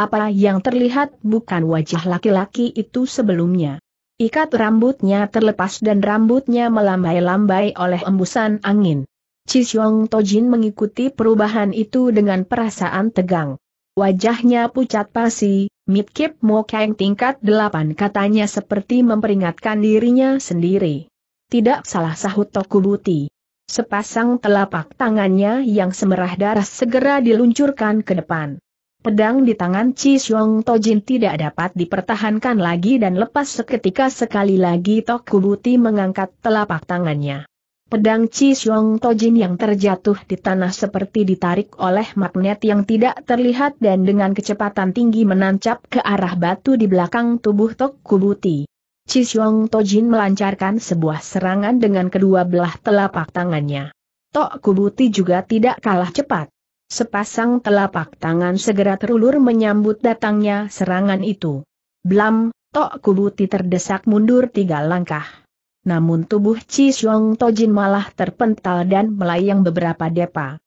Apa yang terlihat bukan wajah laki-laki itu sebelumnya. Ikat rambutnya terlepas dan rambutnya melambai-lambai oleh embusan angin. Xiong Tojin mengikuti perubahan itu dengan perasaan tegang. Wajahnya pucat pasi, Midkip Mokeng tingkat delapan katanya seperti memperingatkan dirinya sendiri. Tidak salah sahut Tokubuti. Sepasang telapak tangannya yang semerah darah segera diluncurkan ke depan. Pedang di tangan Chi Xiong Tojin tidak dapat dipertahankan lagi dan lepas seketika sekali lagi Tok Kubuti mengangkat telapak tangannya. Pedang Chi Xiong Tojin yang terjatuh di tanah seperti ditarik oleh magnet yang tidak terlihat dan dengan kecepatan tinggi menancap ke arah batu di belakang tubuh Tok Kubuti. Chi Xiong Tojin melancarkan sebuah serangan dengan kedua belah telapak tangannya. Tok Kubuti juga tidak kalah cepat. Sepasang telapak tangan segera terulur menyambut datangnya serangan itu. Blam, Tok Kubuti terdesak mundur tiga langkah. Namun tubuh Chi Xiong Tojin malah terpental dan melayang beberapa depa.